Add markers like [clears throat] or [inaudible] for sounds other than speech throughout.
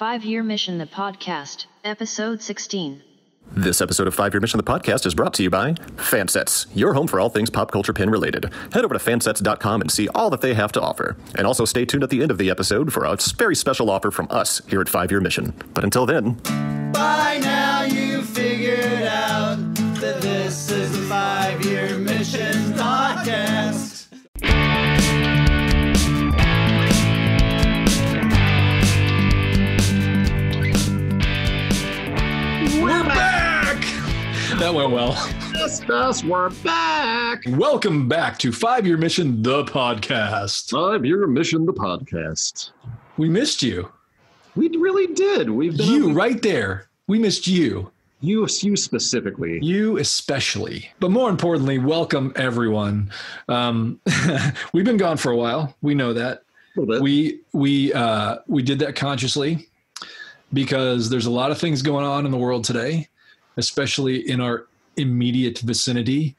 Five Year Mission the Podcast, Episode 16. This episode of Five Year Mission the Podcast is brought to you by Fansets, your home for all things pop culture pin related. Head over to fansets.com and see all that they have to offer. And also stay tuned at the end of the episode for a very special offer from us here at Five Year Mission. But until then, went well. Yes, yes, we're back. Welcome back to Five Year Mission, the podcast. Five Year Mission, the podcast. We missed you. We really did. We've been You right there. We missed you. you, you specifically. You especially. But more importantly, welcome everyone. Um, [laughs] we've been gone for a while. We know that. A little bit. We we uh, we did that consciously because there's a lot of things going on in the world today, especially in our immediate vicinity.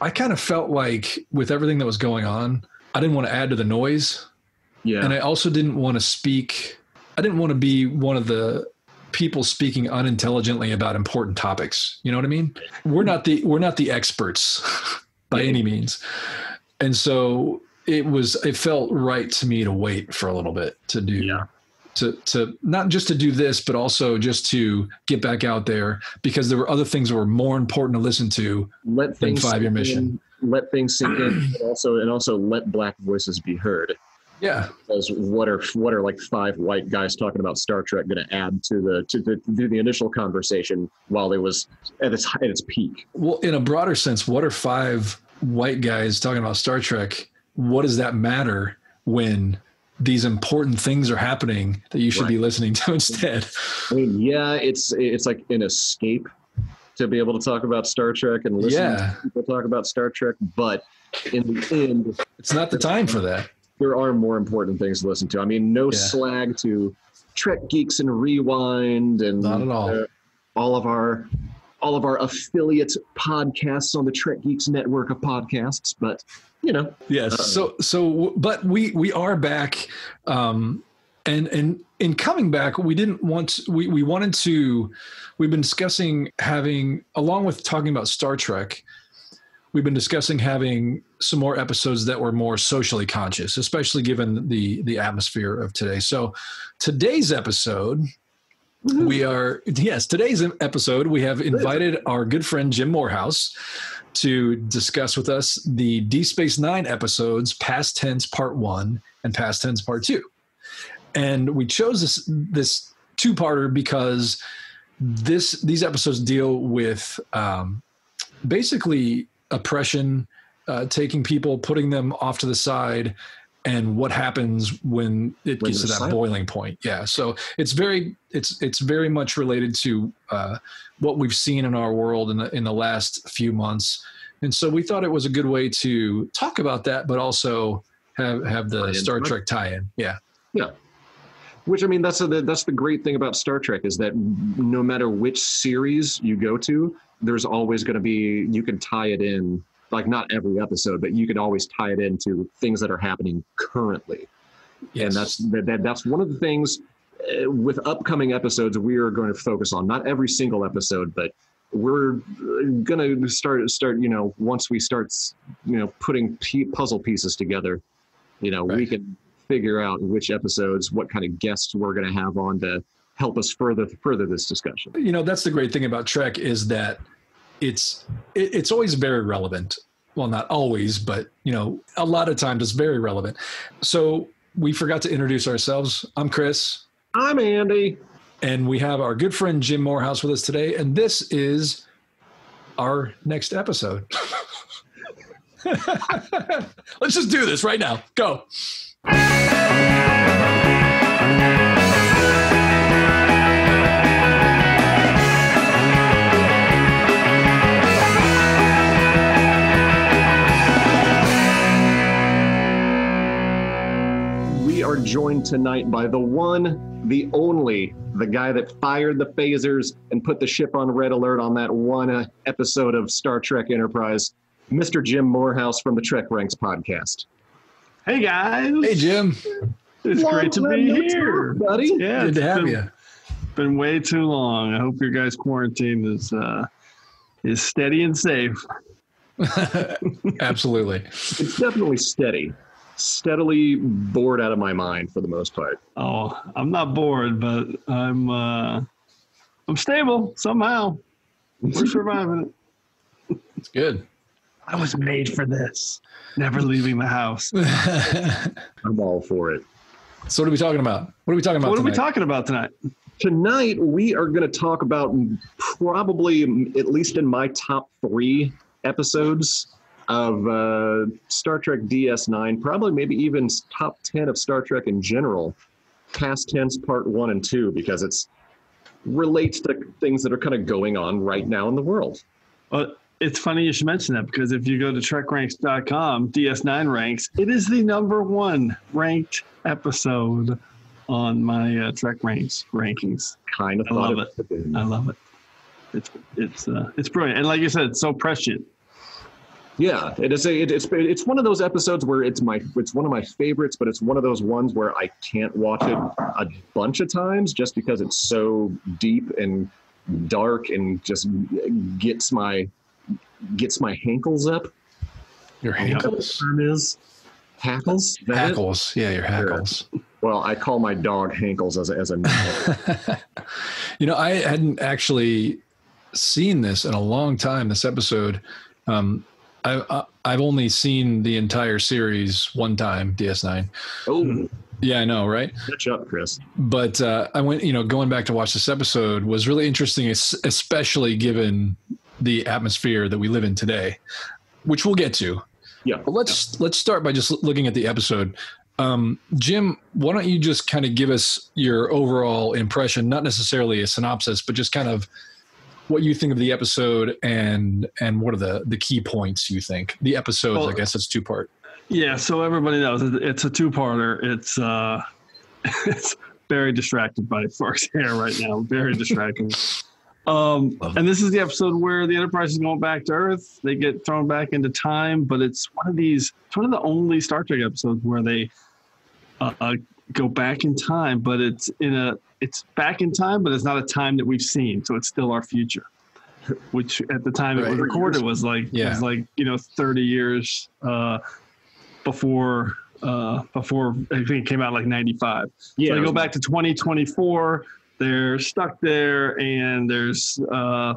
I kind of felt like with everything that was going on, I didn't want to add to the noise. yeah. and I also didn't want to speak. I didn't want to be one of the people speaking unintelligently about important topics. You know what I mean? We're not the we're not the experts [laughs] by any means, and so it was. It felt right to me to wait for a little bit to do. Yeah. To, to not just to do this, but also just to get back out there because there were other things that were more important to listen to. let things Five Year sink Mission. in, let things sink in, and also and also let black voices be heard. Yeah, Because what are what are like five white guys talking about Star Trek going to add to the to the to the initial conversation while it was at its at its peak? Well, in a broader sense, what are five white guys talking about Star Trek? What does that matter when these important things are happening that you should be listening to [laughs] instead? I mean, yeah, it's it's like an escape to be able to talk about Star Trek and listen Yeah. to people talk about Star Trek, but in the end, It's not the time for that. there are more important things to listen to. I mean, no Yeah. slag to Trek Geeks and Rewind and Not at all. uh, all of our all of our affiliate podcasts on the Trek Geeks network of podcasts, but you know, Yes. Uh-oh. So so but we we are back um and and in coming back we didn't want we we wanted to we've been discussing having along with talking about Star Trek we've been discussing having some more episodes that were more socially conscious especially given the the atmosphere of today. So today's episode we are yes today's episode we have invited our good friend jim Moorhouse to discuss with us the d space nine episodes past tense part one and past tense part two. And we chose this this two-parter because this these episodes deal with um, basically oppression uh, taking people putting them off to the side and what happens when it When gets to that silent. boiling point yeah so it's very it's it's very much related to uh, what we've seen in our world in the in the last few months and so we thought it was a good way to talk about that but also have have the in star trek tie-in Yeah. yeah which I mean, that's the that's the great thing about Star Trek is that no matter which series you go to, there's always going to be you can tie it in. Like not every episode, but you can always tie it into things that are happening currently. yes. and that's that, that that's one of the things uh, with upcoming episodes we are going to focus on not every single episode but we're going to start start you know once we start you know putting p- puzzle pieces together you know we can figure out which episodes what kind of guests we're going to have on to help us further further this discussion you know that's the great thing about trek is that it's it, it's always very relevant. Well not always but you know a lot of times it's very relevant. So we forgot to introduce ourselves. I'm chris. I'm andy. And we have our good friend jim Moorhouse with us today. And this is our next episode. [laughs] Let's just do this right now. Go are joined tonight by the one, the only, the guy that fired the phasers and put the ship on red alert on that one uh, episode of Star Trek Enterprise, Mr. Jim Moorhouse from the Trek Ranks podcast. Hey guys! hey jim It's Long great to be here, talk, buddy. Yeah, good it's to have been, you been way too long. I hope your guys' quarantine is uh, is steady and safe. [laughs] Absolutely. It's definitely steady, steadily bored out of my mind for the most part. Oh, I'm not bored, but I'm uh, I'm stable somehow. We're surviving it. It's good. I was made for this. Never leaving the house. [laughs] I'm all for it. So what are we talking about? What are we talking about? What are we talking about tonight? Tonight, we are going to talk about probably, at least in my top three episodes of uh, Star Trek DS9, probably maybe even top 10 of Star Trek in general, past tense part one and two, because it's relates to things that are kind of going on right now in the world. Well, it's funny you should mention that because if you go to TrekRanks.com, DS9 ranks, it is the number one ranked episode on my uh, Trek Ranks rankings. Kind of I love it. would I love it. It's it's uh, it's brilliant, and like you said, it's so prescient. Yeah, it is. A, it, it's it's one of those episodes where it's my it's one of my favorites, but it's one of those ones where I can't watch it a bunch of times just because it's so deep and dark and just gets my gets my hankles up. Your Is that what the hackles. term is hackles. Is that it? Hackles. Yeah, your hackles. Well, I call my dog hankles as a, as a [laughs] you know, I hadn't actually seen this in a long time. This episode, um, I, I've only seen the entire series one time, DS9. oh Yeah, I know, right? catch up, Chris. But uh, I went, you know, going back to watch this episode was really interesting, especially given the atmosphere that we live in today, which we'll get to. Yeah, But let's let's start by just looking at the episode. Um, Jim, why don't you just kind of give us your overall impression, not necessarily a synopsis, but just kind of what you think of the episode and and what are the the key points you think the episodes? Well- I guess it's two part. Yeah, so everybody knows it's a two-parter. It's uh, [laughs] it's very distracted by Fark's hair right now. Very distracting. [laughs] Um, and this is the episode where the Enterprise is going back to Earth. They get thrown back into time, but it's one of these. It's one of the only Star Trek episodes where they uh, uh, go back in time, but it's in a. It's back in time, but it's not a time that we've seen, so it's still our future. Which at the time it was recorded was like Yeah. was like you know thirty years uh, before uh, before I think it came out like ninety five. yeah. So they go back to 2024. They're stuck there, and there's uh,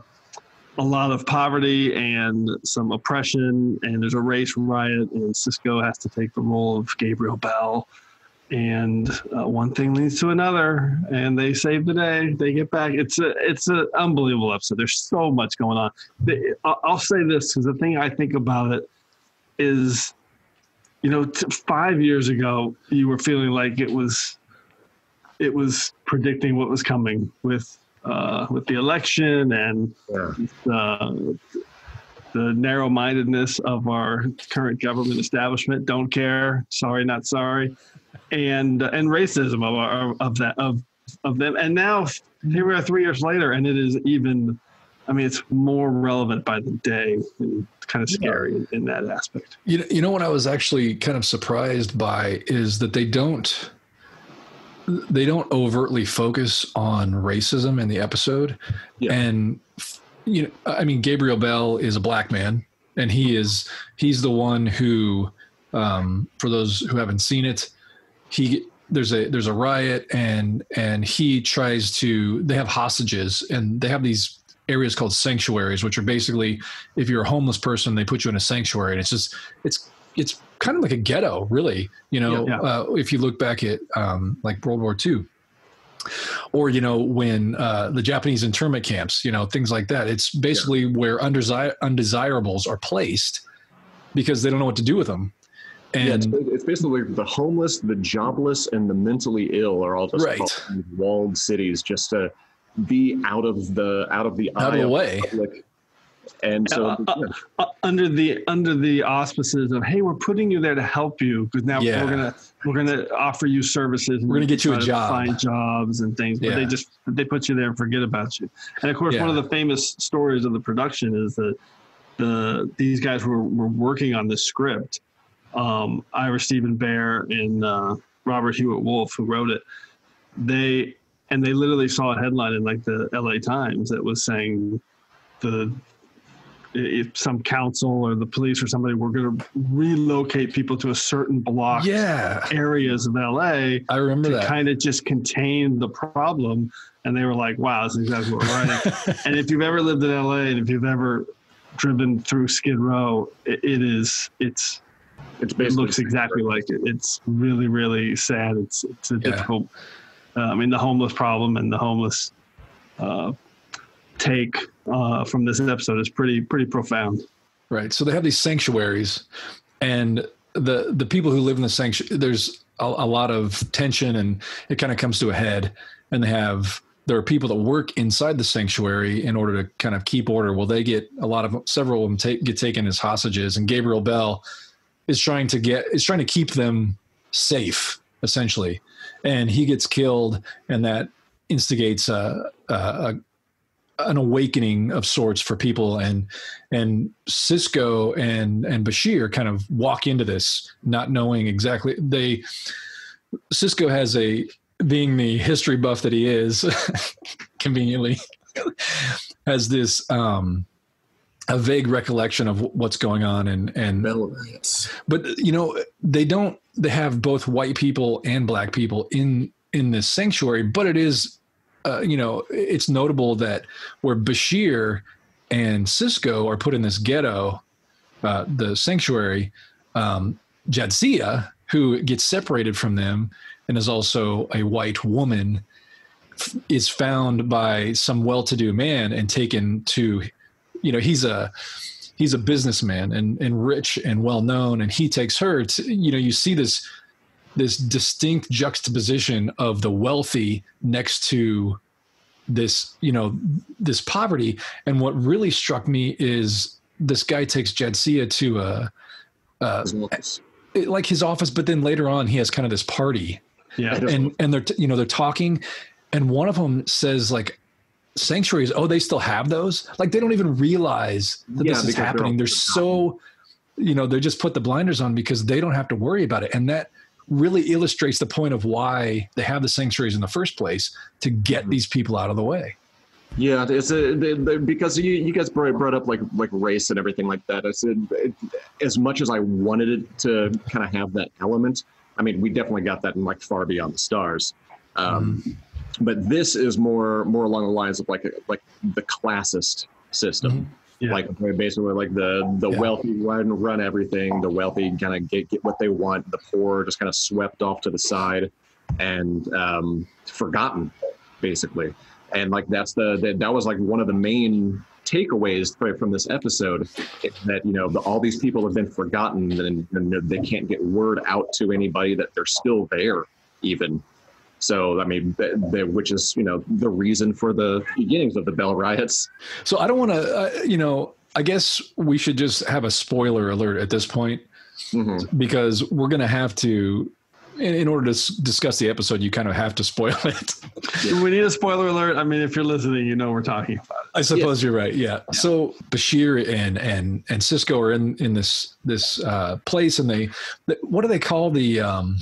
a lot of poverty and some oppression, and there's a race riot, and Sisko has to take the role of Gabriel Bell. And uh, one thing leads to another, and they save the day. They get back. It's a it's an unbelievable episode. There's so much going on. The- I'll I'll say this because the thing I think about it is you know, t- five years ago, you were feeling like it was, it was predicting what was coming with, uh, with the election and yeah. uh, the narrow-mindedness of our current government establishment. Don't care. Sorry, not sorry, and and racism of our, of that of of them. And now here we are, three years later, and it is even. I mean, it's more relevant by the day. And it's kind of scary in, in that aspect. You know, you know what I was actually kind of surprised by is that they don't they don't overtly focus on racism in the episode. Yeah. And you know, I mean Gabriel Bell is a black man and he is he's the one who um for those who haven't seen it, he there's a there's a riot and and he tries to they have hostages and they have these areas called sanctuaries which are basically if you're a homeless person they put you in a sanctuary and it's just it's it's kind of like a ghetto really you know Yeah, yeah. Uh, if you look back at um, like world war ii or you know when uh, the japanese internment camps you know things like that. It's basically where undesir- undesirables are placed because they don't know what to do with them Yeah, it's, basically the homeless, the jobless, and the mentally ill are all just Right. called walled cities just to be out of the out of the Out of eye the of way. public. And so, Uh, uh, uh, under the under the auspices of hey we're putting you there to help you because now Yeah. we're gonna we're gonna offer you services and We're gonna get you a job. find jobs and things but they just they put you there and forget about you and of course one of the famous stories of the production is that the these guys were, were working on the script um, Ira Steven Behr and uh, Robert Hewitt Wolfe who wrote it they and they literally saw a headline in like the LA Times that was saying the if some council or the police or somebody were going to relocate people to a certain block Yeah, areas of LA I remember to that. kind of just contain the problem. And they were like, wow, that's exactly what we're writing. [laughs] and if you've ever lived in LA and if you've ever driven through Skid Row, it, it is, it's, It's it looks exactly like it. It's really, really sad. It's, it's a Yeah. difficult, uh, I mean, the homeless problem and the homeless uh, take uh, from this episode is pretty, pretty profound. Right. So they have these sanctuaries, and the the people who live in the sanctuary, there's a, a lot of tension, and it kind of comes to a head. And they have there are people that work inside the sanctuary in order to kind of keep order. Well, they get a lot of several of them take, get taken as hostages, and Gabriel Bell is trying to get is trying to keep them safe essentially, and he gets killed, and that instigates a, a, a an awakening of sorts for people. And and Sisko and and Bashir kind of walk into this not knowing exactly they Sisko has a being the history buff that he is [laughs] conveniently [laughs] has this um a vague recollection of what's going on and and but you know they don't they have both white people and black people in in this sanctuary but it is uh, you know it's notable that where bashir and Sisko are put in this ghetto uh, the sanctuary um, jadzia who gets separated from them and is also a white woman is found by some well-to-do man and taken to you know he's a he's a businessman and and rich and well known and he takes her to, you know you see this this distinct juxtaposition of the wealthy next to this you know this poverty. And what really struck me is this guy takes Jadzia to a, a As well as- like his office but then later on he has kind of this party. Yeah. and and they're t- you know they're talking and one of them says like sanctuaries oh they still have those like they don't even realize that Yeah, this is because they're happening they're so you know they just put the blinders on because they don't have to worry about it and that really illustrates the point of why they have the sanctuaries in the first place to get Mm-hmm. these people out of the way Yeah, it's a the, the, because you you guys brought, up like like race and everything like that. I said it, as much as I wanted it to kind of have that element. I mean, we definitely got that in like Far Beyond the Stars. Um, But this is more more along the lines of like a, like the classist system. Yeah. Like basically like the the Yeah. wealthy run run everything. The wealthy kind of get get what they want. The poor just kind of swept off to the side and um, forgotten, basically. And like that's the that, that was like one of the main takeaways from this episode that you know the, all these people have been forgotten and, and they can't get word out to anybody that they're still there even so i mean th- th- which is you know the reason for the beginnings of the bell riots so i don't want to uh, you know i guess we should just have a spoiler alert at this point Mhm. because we're going to have to in, in order to s- discuss the episode you kind of have to spoil [laughs] it We need a spoiler alert. I mean, if you're listening, you know we're talking about it. i suppose you're right yeah. so bashir and and and Sisko are in in this this uh place and they th- what do they call the um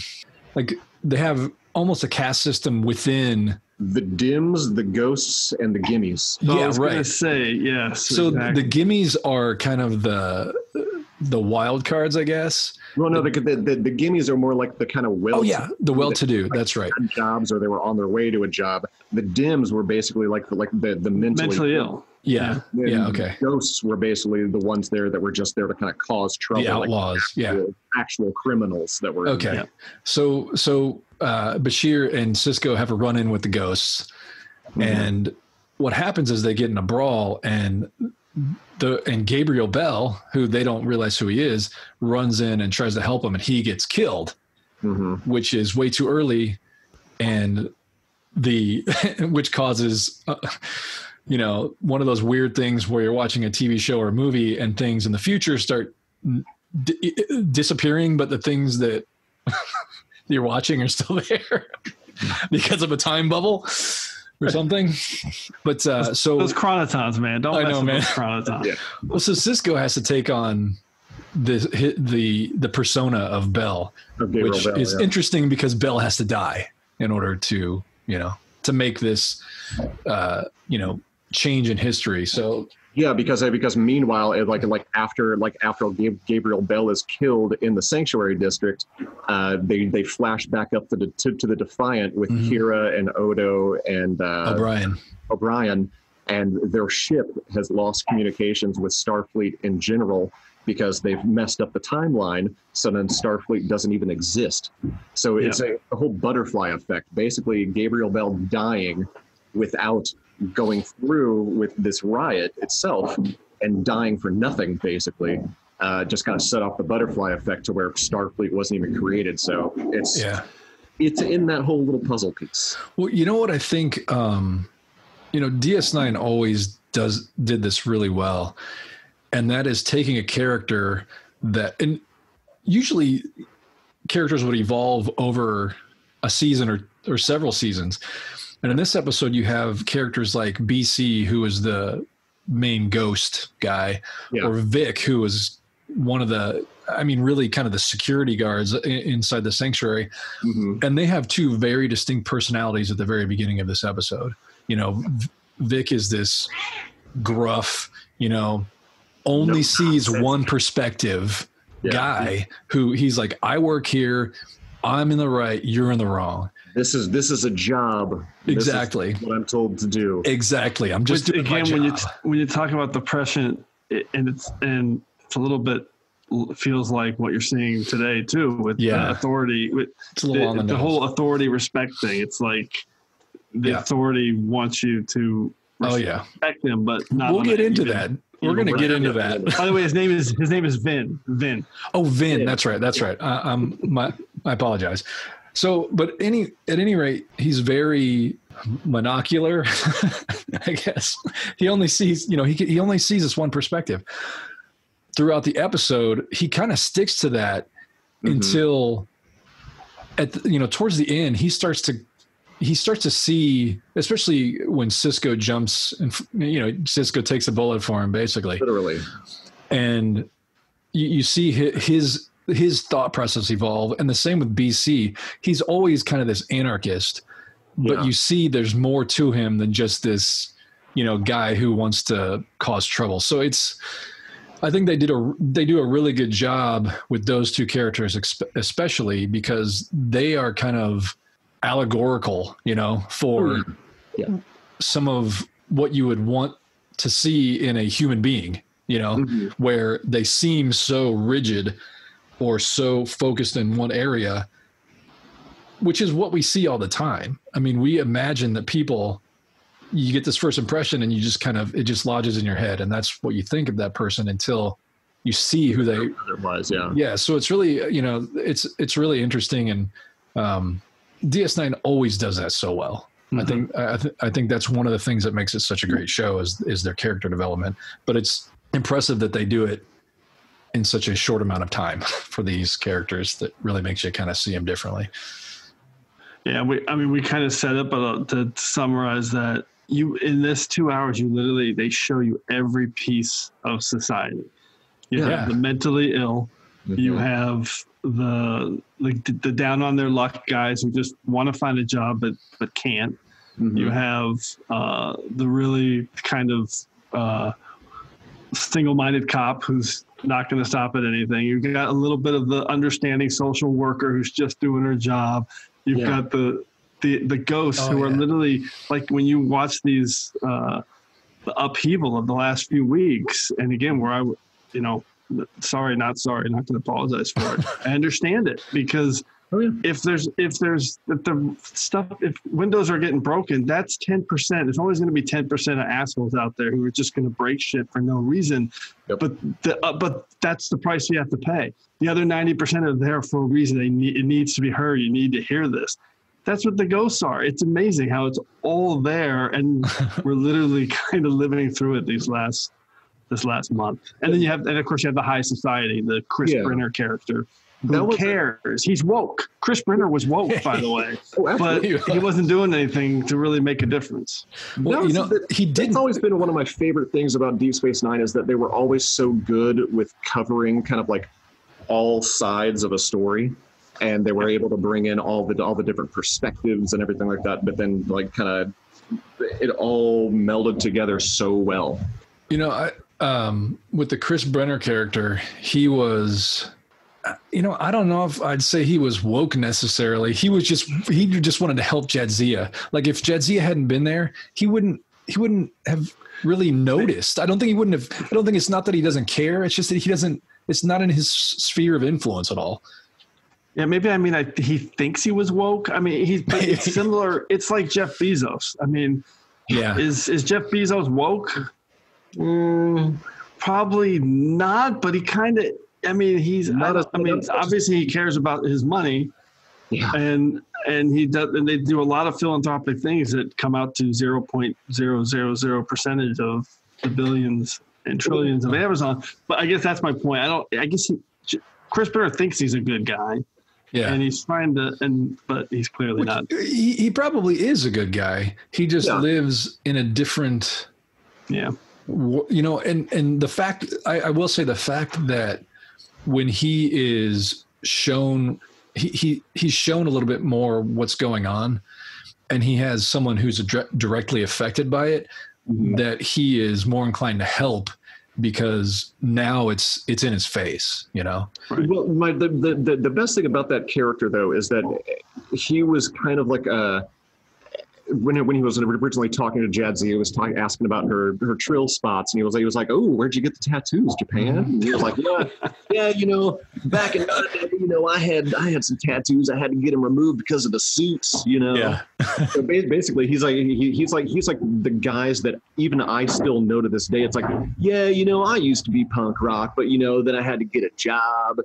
like they have almost a caste system within the dims the ghosts and the gimmies So I yeah was gonna right say yes. so exactly. the gimmies are kind of the the wild cards i guess well no the, the, the, the gimmies are more like the kind of well oh yeah the well-to-do that's right jobs or they were on their way to a job the dims were basically like the like the, the mentally, mentally ill. Yeah And yeah okay Ghosts were basically the ones there that were just there to kind of cause trouble. the outlaws like yeah actual, actual criminals that were. Okay. So so uh, Bashir and Sisko have a run in with the ghosts, and what happens is they get in a brawl, and the and Gabriel Bell, who they don't realize who he is, runs in and tries to help him, and he gets killed, hmm which is way too early, and the [laughs] which causes. Uh, you know, one of those weird things where you're watching a TV show or a movie and things in the future start d- disappearing, but the things that [laughs] you're watching are still [laughs] there [laughs] because of a time bubble or something. But uh, so, Those chronitons, man. Don't I mess know, with man. chronitons. Yeah. well, so Sisko has to take on the the the persona of Bell, Of which Bell, is yeah. interesting because Bell has to die in order to you know to make this, uh, you know, change in history. So Yeah, because because meanwhile, it, like like after like after Gabriel Bell is killed in the sanctuary district, uh, they they flash back up to the to, to the Defiant with Mhm. Kira and Odo and uh, O'Brien, O'Brien, and their ship has lost communications with Starfleet in general because they've messed up the timeline. So then Starfleet doesn't even exist. So it's a, a whole butterfly effect. Basically, Gabriel Bell dying without going through with this riot itself and dying for nothing, basically. Uh, just kind of set off the butterfly effect to where Starfleet wasn't even created. So it's yeah. it's in that whole little puzzle piece. Well, you know what I think. Um, you know, DS9 always does did this really well, and that is taking a character that, and usually characters would evolve over a season or or several seasons. And in this episode, you have characters like BC, who is the main ghost guy, Yeah. or Vic, who is one of the, I mean, really kind of the security guards inside the sanctuary Mhm. and they have two very distinct personalities at the very beginning of this episode. You know, Vic is this gruff, you know, only No sees one perspective Yeah. guy who he's like, I work here, I'm in the right, you're in the wrong. This is this is a job. This is Exactly. what I'm told to do. Exactly. I'm just Which, doing my again when you job. t- when you talk about depression it, and it's and it's a little bit feels like what you're seeing today too with uh, Yeah. authority with it's a little on the, the, the whole authority respect thing it's like the Yeah. authority wants you to Oh yeah, respect them but not we'll get into that. We're gonna get into that. by the way his name is his name is Vin Vin Oh, Vin. Yeah. That's right. That's right. I, I'm my. I apologize. So, but any at any rate, he's very monocular. [laughs] I guess he only sees. You know, he he only sees this one perspective. Throughout the episode, he kind of sticks to that Mhm. until at the, you know towards the end he starts to he starts to see especially when Sisko jumps and you know Sisko takes a bullet for him basically Literally. and you, you see hi- his his thought process evolve and the same with bc he's always kind of this anarchist but Yeah. you see there's more to him than just this you know guy who wants to cause trouble so it's i think they did a they do a really good job with those two characters especially because they are kind of allegorical you know for Yeah. some of what you would want to see in a human being you know Mhm. where they seem so rigid or so focused in one area which is what we see all the time. I mean we imagine that people you get this first impression and you just kind of it just lodges in your head. And that's what you think of that person until you see who they Otherwise, yeah. yeah. So it's really you know it's it's really interesting. And um ds9 always does that so well. I think I, th- I think that's one of the things that makes it such a great show is is their character development. But it's impressive that they do it in such a short amount of time [laughs] for these characters that really makes you kind of see them differently Yeah, we. I mean, we kind of set up a, to summarize that you in this two hours, you literally they show you every piece of society. You Yeah. have the mentally ill. You Mhm. have the like the, the down on their luck guys who just want to find a job but but can't. Mhm. You have uh, the really kind of uh, single-minded cop who's not going to stop at anything. You've got a little bit of the understanding social worker who's just doing her job. You've Yeah. got the the the ghosts Oh, who are yeah. literally like when you watch these uh, the upheaval of the last few weeks. And again, where I you know, sorry, not sorry, not going to apologize for it. I understand it because Oh, yeah. if there's if there's if the stuff if windows are getting broken that's 10% there's always going to be 10% of assholes out there who are just going to break shit for no reason. Yep. but the, uh, but that's the price you have to pay. The other 90% are there for a reason. They need it needs to be heard. You need to hear this. That's what the ghosts are. It's amazing how it's all there and [laughs] we're literally [laughs] kind of living through it these last this last month. And then you have and of course you have the high society the chris Yeah. Brynner character. That who was- cares? He's woke. Chris Brynner was woke, by the way, [laughs] Oh, but absolutely. he wasn't doing anything to really make a difference. well That you know the- he That's didn't always been one of my favorite things about Deep Space Nine is that they were always so good with covering kind of like all sides of a story. and they were able to bring in all the all the different perspectives and everything like that. But then like kind of it all melded together so well. You know, I, um, with the Chris Brynner character, he was, you know, I don't know if I'd say he was woke necessarily. He was just he just wanted to help Jadzia. Like if Jadzia hadn't been there, he wouldn't he wouldn't have really noticed. I don't think he wouldn't have. I don't think it's not that he doesn't care. It's just that he doesn't. It's not in his sphere of influence at all. Yeah, maybe I mean I, he thinks he was woke. I mean, he's but it's [laughs] similar. It's like Jeff Bezos. I mean, Yeah. is is Jeff Bezos woke? Mm, probably not, but he kind of. I mean, he's. Not I mean, obviously he cares about his money, Yeah. and and he does. And they do a lot of philanthropic things that come out to zero point zero zero zero percentage of the billions and trillions of Amazon. But I guess that's my point. I don't. I guess he, Chris Brynner thinks he's a good guy, Yeah. and he's trying to. And but he's clearly not. he, he probably is a good guy. He just Yeah. lives in a different Yeah. you know and and the fact I, I will say the fact that when he is shown he, he he's shown a little bit more what's going on and he has someone who's dire- directly affected by it mm-hmm. that he is more inclined to help because now it's it's in his face you know? Well, my the, the the the best thing about that character though is that he was kind of like a when when he was originally talking to Jadzia, he was talking asking about her her trill spots, and he was he was like, "Oh, where'd you get the tattoos? Japan?" And he was like, "Yeah, yeah, you know, back in day, you know, I had I had some tattoos. I had to get them removed because of the suits, you know." so basically he's like he, he's like he's like the guys that even i still know to this day it's like yeah you know i used to be punk rock but you know then i had to get a job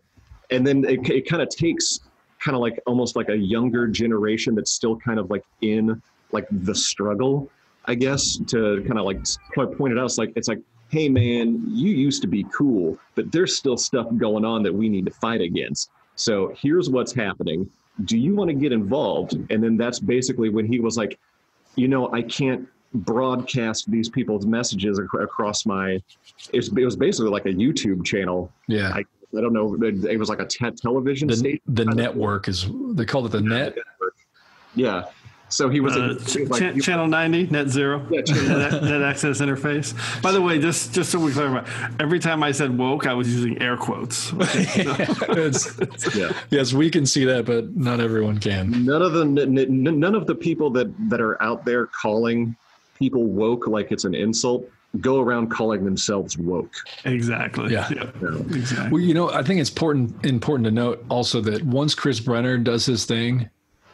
and then it, it kind of takes kind of like almost like a younger generation that's still kind of like in like the struggle i guess to kind of like point it out it's like it's like hey man you used to be cool but there's still stuff going on that we need to fight against so here's what's happening do you want to get involved? And then that's basically when he was like, you know, I can't broadcast these people's messages ac- across my. It was, it was basically like a YouTube channel. yeah I, I don't know. It, it was like a te- television the, station. the network is they called it the net Yeah. So he was, Uh, he was like, chan- he- channel 90 net zero Yeah, [laughs] net, net access interface by the way just just so we clarify every time i said woke i was using air quotes [laughs] Okay, so- It's- yeah. yes we can see that but not everyone can None of the n- n- none of the people that that are out there calling people woke like it's an insult go around calling themselves woke. exactly Yeah. Yeah. exactly Well, you know, I think it's important important to note also that once Chris Brynner does his thing,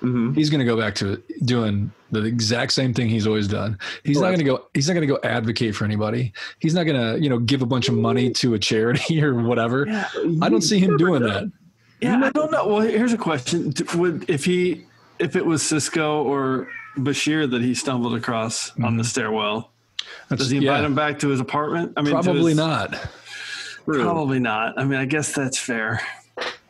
Mhm. he's going to go back to doing the exact same thing he's always done. He's not going to go. He's not going to go advocate for anybody. He's not going to you know give a bunch of money to a charity [laughs] or whatever. I don't see him doing that. Yeah, I don't know. Well, here's a question: Would if he, if it was Sisko or Bashir that he stumbled across on the stairwell, That's, does he invite yeah, him back to his apartment? I mean, probably his- not. Probably not. I mean, I guess that's fair.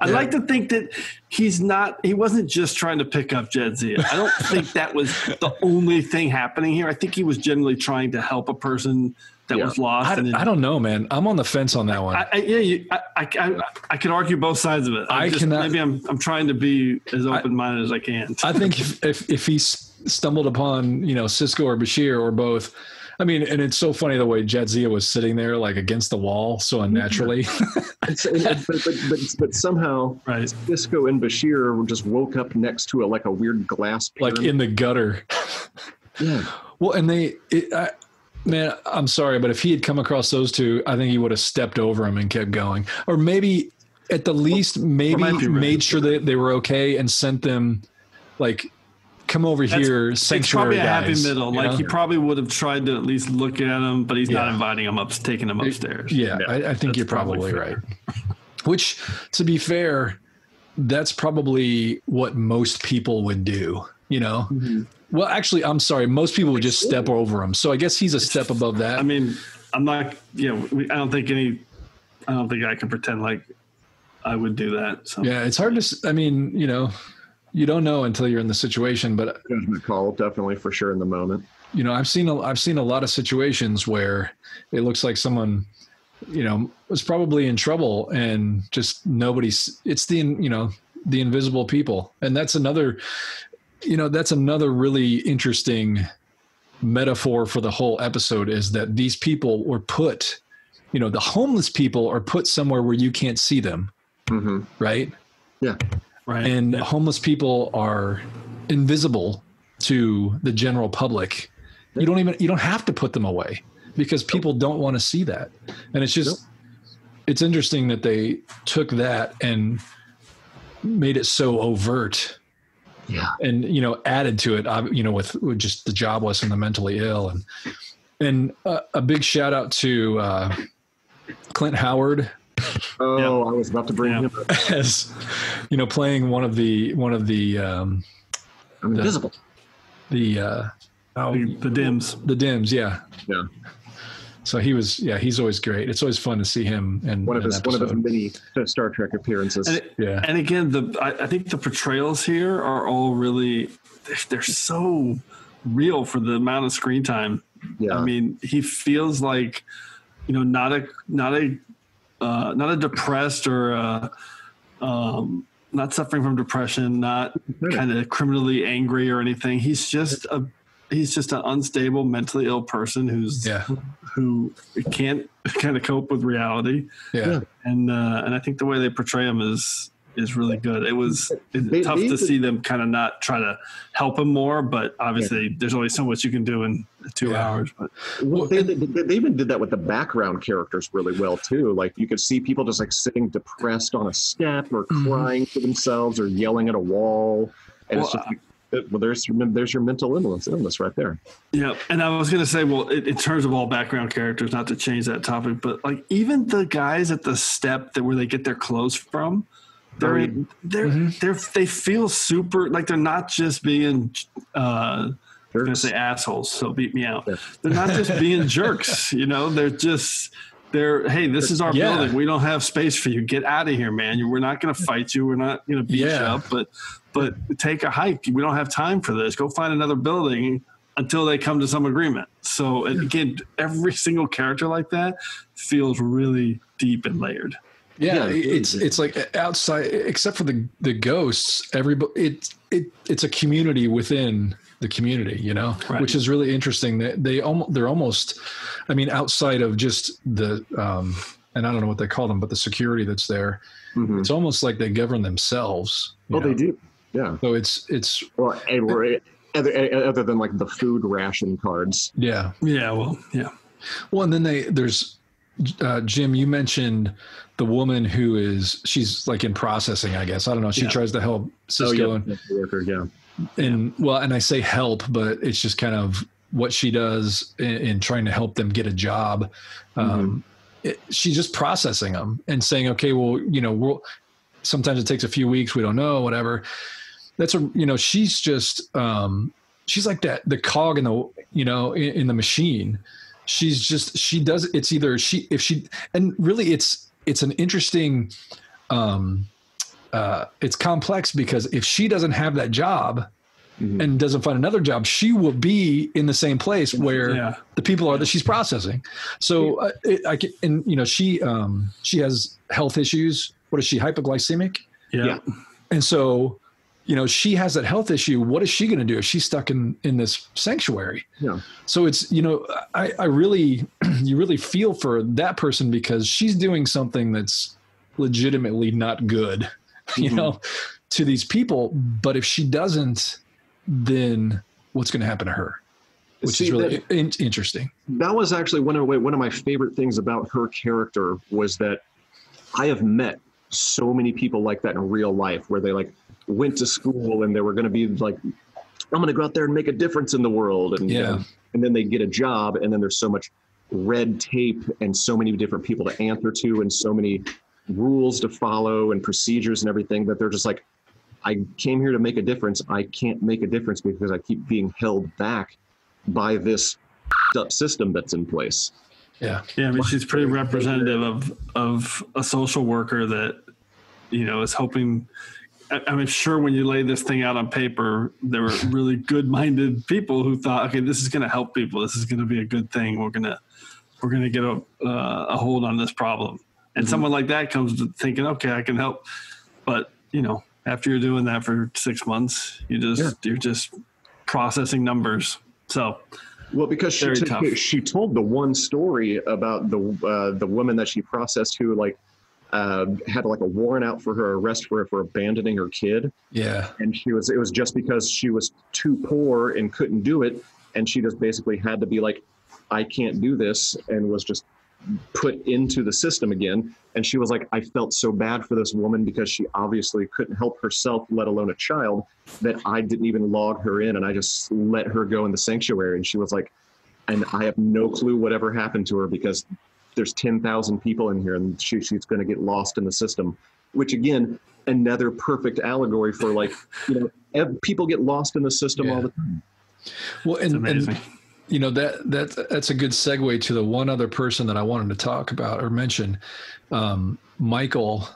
I'd Yeah. like to think that he's not. He wasn't just trying to pick up Jadzia. I don't [laughs] think that was the only thing happening here. I think he was generally trying to help a person that Yeah. was lost. I, and it- I don't know, man. I'm on the fence on that one. I, I, yeah, you, I, I, I, I could argue both sides of it. I I just, cannot- Maybe I'm, I'm trying to be as open minded as I can. I think if, if if he stumbled upon you know Sisko or Bashir or both, I mean, and it's so funny the way Jadzia was sitting there like against the wall so unnaturally. [laughs] It's- and- and- but, but, but, but somehow right. Sisko and Bashir just woke up next to a like a weird glass like in the gutter. yeah. [laughs] Well, and they, it, I, man, I'm sorry, but if he had come across those two, I think he would have stepped over him and kept going, or maybe at the least, maybe made sure that they were okay and sent them, like, come over That's- here, It's sanctuary probably a happy middle. Like know? he probably would have tried to at least look at him, but he's not inviting him up, taking him upstairs. Yeah, I, I think That's you're probably, probably right. Which, to be fair, that's probably what most people would do. You know. Mm-hmm. Well, actually, I'm sorry. Most people would just step over him. So I guess he's a step above that. I mean, I'm not. Yeah, we, I don't think any. I don't think I can pretend like I would do that. So yeah, it's hard to. I mean, you know, you don't know until you're in the situation. But Judgment call, definitely for sure in the moment. you know, I've seen a, I've seen a lot of situations where it looks like someone, you know, was probably in trouble and just nobody's. It's the you know the invisible people, and that's another, you know, that's another really interesting metaphor for the whole episode is that these people were put, you know, the homeless people are put somewhere where you can't see them, hmm right? Yeah. Right. and homeless people are invisible to the general public. You don't even you don't have to put them away because people don't want to see that. And it's just it's interesting that they took that and made it so overt. Yeah. and you know added to it you know with, with just the jobless and the mentally ill. And and uh, a big shout out to uh, clint howard Oh, I was about to bring Yeah. him up. [laughs] as you know playing one of the one of the um I'm invisible. the uh oh, the, the dims. the dims yeah Yeah. so he was yeah he's always great it's always fun to see him and One of his one of his many Star Trek appearances. And, it- yeah and again, the I, I think the portrayals here are all really they're, they're so real for the amount of screen time. yeah. I mean, he feels like you know not a not a uh, not a depressed or a, um, not suffering from depression, not kind of criminally angry or anything. He's just a he's just an unstable, mentally ill person who's yeah who can't [laughs] kind of cope with reality. yeah And uh, and I think the way they portray him is is really good. It was it's tough to see them kind of not try to help him more, but obviously there's only so much you can do in two Yeah. hours. But Well, they, they, they even did that with the background characters really well too. Like you could see people just like sitting depressed on a step or Mhm. crying to themselves or yelling at a wall, and it's Well, just like, uh, well, there's your, there's your mental illness illness right there. Yeah, and I was gonna say, well, in, in terms of all background characters, not to change that topic, but like even the guys at the step that where they get their clothes from, they're they're Mhm. they're they feel super like they're not just being uh, I'm gonna say assholes, so beat me out. Yeah. They're not just [laughs] being jerks, you know. They're just they're hey, this is our Yeah. building. We don't have space for you. Get out of here, man. We're not gonna fight you. We're not gonna beat you Yeah. up, but but take a hike. We don't have time for this. Go find another building until they come to some agreement. So again, every single character like that feels really deep and layered. Yeah, Yeah, it's really. it's like outside except for the the ghosts everybody it it it's a community within the community you know Right. which is really interesting that they almost they're almost i mean outside of just the um and i don't know what they call them but the security that's there Mhm. it's almost like they govern themselves you Oh, they do. Yeah. so it's it's Well, and we're, other, other than like the food ration cards. yeah Yeah, well, yeah. Well, and then they there's uh, Jim. You mentioned the woman who is she's like in processing. I guess I don't know. She Yeah. tries to help Sisko, oh, yeah. and, worker, yeah. and well, and I say help, but it's just kind of what she does in, in trying to help them get a job. Um, it, she's just processing them and saying, okay, well, you know, we'll. Sometimes it takes a few weeks. We don't know, whatever. That's a you know. She's just um, she's like that the cog in the you know in, in the machine she's just she does it's either she if she and really it's it's an interesting um uh it's complex because if she doesn't have that job Mhm. and doesn't find another job she will be in the same place where Yeah. the people are that she's processing so uh, it, i can and you know she um she has health issues what is she hypoglycemic Yeah. Yeah. and so you know she has that health issue what is she going to do if she's stuck in in this sanctuary Yeah. so it's you know i i really [clears throat] you really feel for that person because she's doing something that's legitimately not good [laughs] you Mhm. know to these people but if she doesn't then what's going to happen to her which See, is really that- in- interesting that was actually one of one of my favorite things about her character was that I have met so many people like that in real life where they like went to school and they were going to be like I'm going to go out there and make a difference in the world and Yeah. and, and then they get a job and then there's so much red tape and so many different people to answer to and so many rules to follow and procedures and everything that they're just like I came here to make a difference I can't make a difference because I keep being held back by this up system that's in place. yeah Yeah, I mean, she's pretty representative of of a social worker that you know is hoping. I- I'm sure when you lay this thing out on paper, there were really good-minded people who thought, okay, this is going to help people. This is going to be a good thing. We're gonna we're gonna get a uh, a hold on this problem. And someone like that comes to thinking, okay, I can help, but you know, After you're doing that for six months, you just you're just processing numbers. So Well, because she tough. she told the one story about the uh, the woman that she processed who like uh, had like a warrant out for her arrest for for abandoning her kid, Yeah. and she was it was just because she was too poor and couldn't do it, and she just basically had to be like, I can't do this, and was just put into the system again. And she was like, I felt so bad for this woman because she obviously couldn't help herself, let alone a child, that I didn't even log her in and I just let her go in the sanctuary. And she was like, and I have no clue whatever happened to her because there's 10,000 people in here and she, she's going to get lost in the system, which again, another perfect allegory for like, [laughs] you know, ev- people get lost in the system all the time. Well, and, and you know that that that's a good segue to the one other person that I wanted to talk about or mention, um, Michael.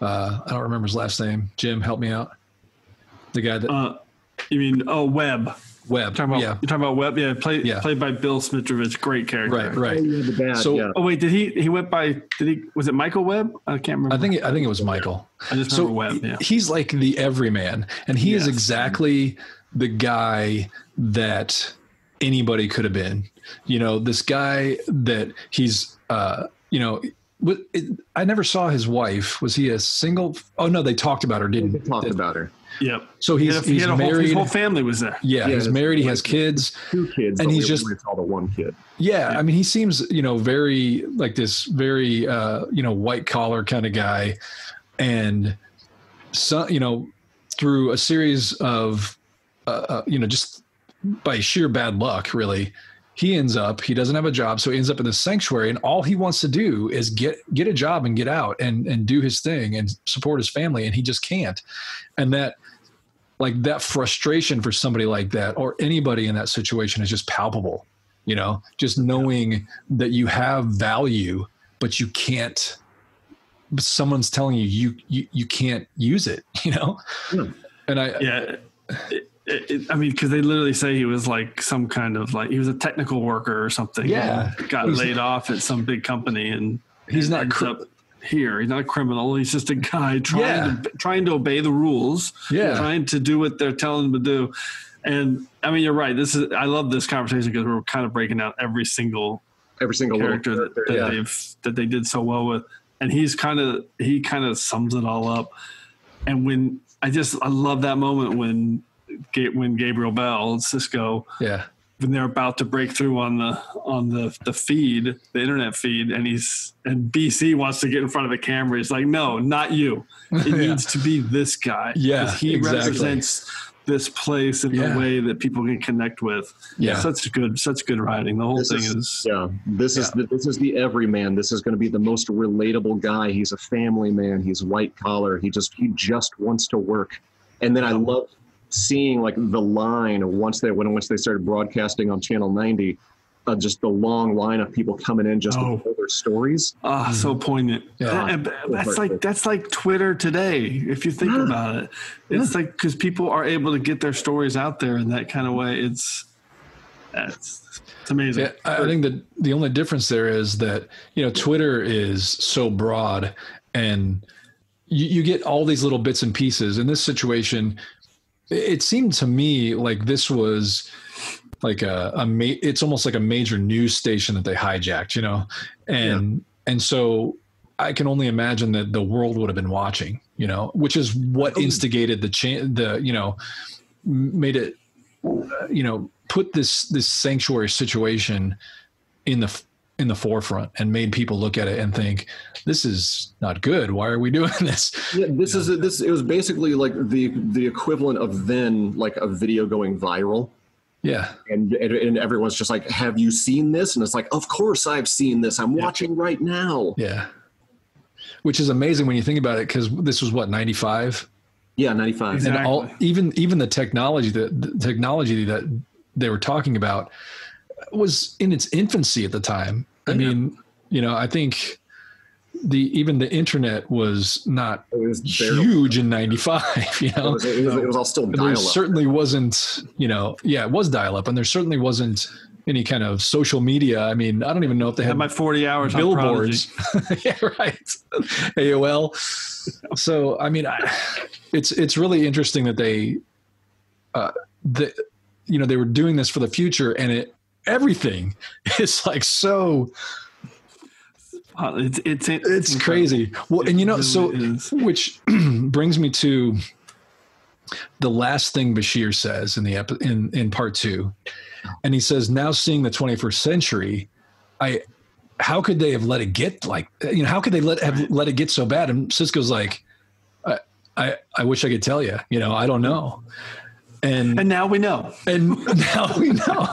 Uh, I don't remember his last name. Jim, help me out. The guy that uh, you mean oh Webb? Webb. Talking about yeah. you're talking about Webb? Yeah, played Yeah. played by Bill Smitrovich. Great character. Right. Right. Oh, yeah, the So- yeah. Oh wait, did he he went by? Did he was it Michael Webb? I can't remember. I think I think it was Michael. I just So remember Webb. Yeah. he's like the everyman, and he is exactly the guy that anybody could have been. You know, this guy that he's, uh, you know, what, it, I never saw his wife. Was he a single? Oh no, they talked about her, didn't? They talked did- about her. Yep. So He he's had a, he he's had a whole, married. his whole family was there. yeah, Yeah, he's married. He has kids. Two kids, And he's just- all saw the one kid. Yeah, I mean, he seems you know very like this very uh, you know white collar kind of guy, and so you know through a series of uh, uh, you know just by sheer bad luck, really, he ends up he doesn't have a job, so he ends up in the sanctuary, and all he wants to do is get get a job and get out and and do his thing and support his family, and he just can't, and that like that frustration for somebody like that or anybody in that situation is just palpable you know just knowing that you have value but you can't but someone's telling you you you, you can't use it [laughs] you know Yeah. and i Yeah. It, it, it- I mean, because they literally say he was like some kind of like he was a technical worker or something. Yeah. got He's- laid off at some big company and he's not cr- up here. He's not a criminal. He's just a guy trying Yeah. to trying to obey the rules. Yeah. trying to do what they're telling him to do. And I mean, you're right. This is I love this conversation because we're kind of breaking out every single Every single character little that, that yeah. they've that they did so well with, and he's kind of he kind of sums it all up. And when I just I love that moment when when Gabriel Bell and Sisko yeah when they're about to break through on the on the the feed the internet feed and he's and BC wants to get in front of the camera. He's like, no, not you. It [laughs] Yeah. needs to be this guy. Yeah, 'Cause he exactly. represents this place in Yeah. a way that people can connect with. Yeah. such good, such good writing. The whole This thing is- is, Yeah, this is the, this is the everyman. This is going to be the most relatable guy. He's a family man. He's white collar. He just he just wants to work. And then I love seeing like the line once they when once they started broadcasting on Channel 90, uh, just the long line of people coming in just Oh. to tell their stories. ah, so poignant. Yeah. And that's like that's like Twitter today. If you think about it, it's like because people are able to get their stories out there in that kind of way. It's it's, it's amazing. Yeah, I I think that the only difference there is that you know Twitter is so broad, and you, you get all these little bits and pieces. In this situation, it seemed to me like this was like a, a ma- it's almost like a major news station that they hijacked, you know, and and so I can only imagine that the world would have been watching, you know, which is what oh. instigated the cha- the you know made it you know put this this sanctuary situation in the in the forefront and made people look at it and think this is not good why are we doing [laughs] this Yeah, this is this. It was basically like the the equivalent of then like a video going viral. yeah and, and and everyone's just like, "Have you seen this?" And it's like, "Of course I've seen this. I'm watching right now." yeah which is amazing when you think about it because this was what 95 Yeah, ninety five. Exactly. and all even even the technology that the technology that they were talking about was in its infancy at the time i mean you know i think the even the internet was not It was huge in 95 [laughs] you It know was, it was, it was all still But dial there up. certainly wasn't you know yeah it was dial up and there certainly wasn't any kind of social media. I mean, I don't even know if they I had have my 40 hours billboards. [laughs] Yeah, right. AOL. So I mean, I, it's it's really interesting that they, uh, the, you know, they were doing this for the future, and it everything [laughs] is like so. Uh, It's, it's, it's, It's crazy. Well, and you know, It so is. which [clears throat] brings me to the last thing Bashir says in the epi- in in part two, and he says, "Now seeing the 21st century, I." How could they have let it get like you know? How could they let have let it get so bad? And Sisko's like, I, I, I wish I could tell you. You know, I don't know. And And now we know. and [laughs] now we know.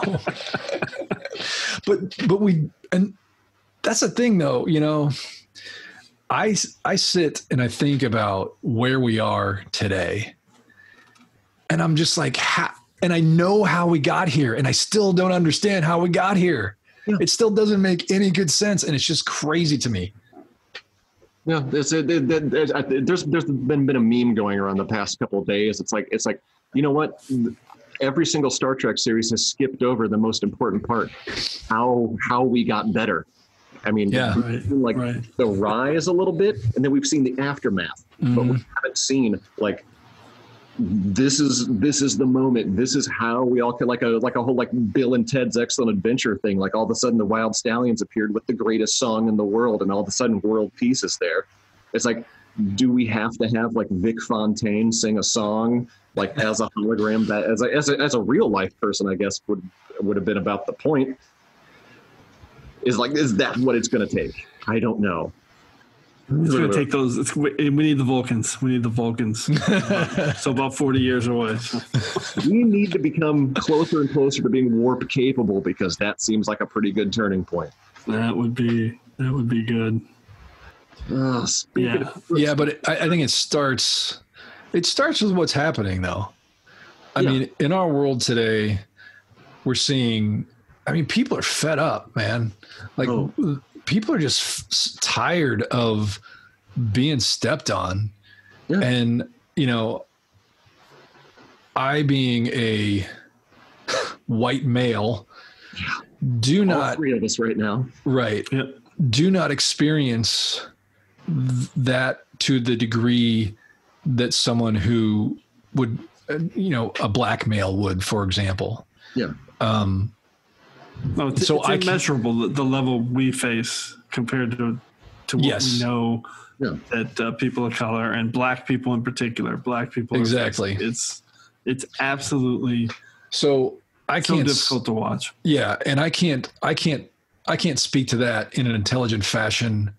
but but we and that's the thing though, you know. I I sit and I think about where we are today. And I'm just like ha, and I know how we got here and I still don't understand how we got here. It still doesn't make any good sense and it's just crazy to me. Yeah, there's, there- there- there's, I- there's there's been been a meme going around the past couple of days. It's like it's like you know what? Every single Star Trek series has skipped over the most important part: how how we got better. I mean, Yeah. Right, like right. the rise a little bit, and then we've seen the aftermath, but we mm-hmm. haven't seen like this is this is the moment. This is how we all could like a like a whole like Bill and Ted's Excellent Adventure thing. Like all of a sudden, the Wyld Stallyns appeared with the greatest song in the world, and all of a sudden, world peace is there. It's like, do we have to have like Vic Fontaine sing a song like as a hologram? That as a as a, as a real life person, I guess would would have been about the point. Is like, is that what it's going to take? I don't know. It's going to take those. It's, we we need the Vulcans. We need the Vulcans. [laughs] so about 40 years away. So. we need to become closer and closer to being warp capable because that seems like a pretty good turning point. That would be that would be good. Uh, Yeah. yeah but it, I, I think it starts it starts with what's happening though i Yeah. mean in our world today we're seeing i mean people are fed up man like Oh. people are just f- tired of being stepped on Yeah. and you know i being a white male do all not three of us right now. right Yep. do not experience that to the degree that someone who would uh, you know a black male would for example Yeah. um No, it's, So it's I can- immeasurable the, the level we face compared to to what Yes. we know Yeah. that uh, people of color and black people in particular, black people Exactly. facing. It's it's absolutely so i so can't s- difficult to watch. yeah and i can't i can't i can't speak to that in an intelligent fashion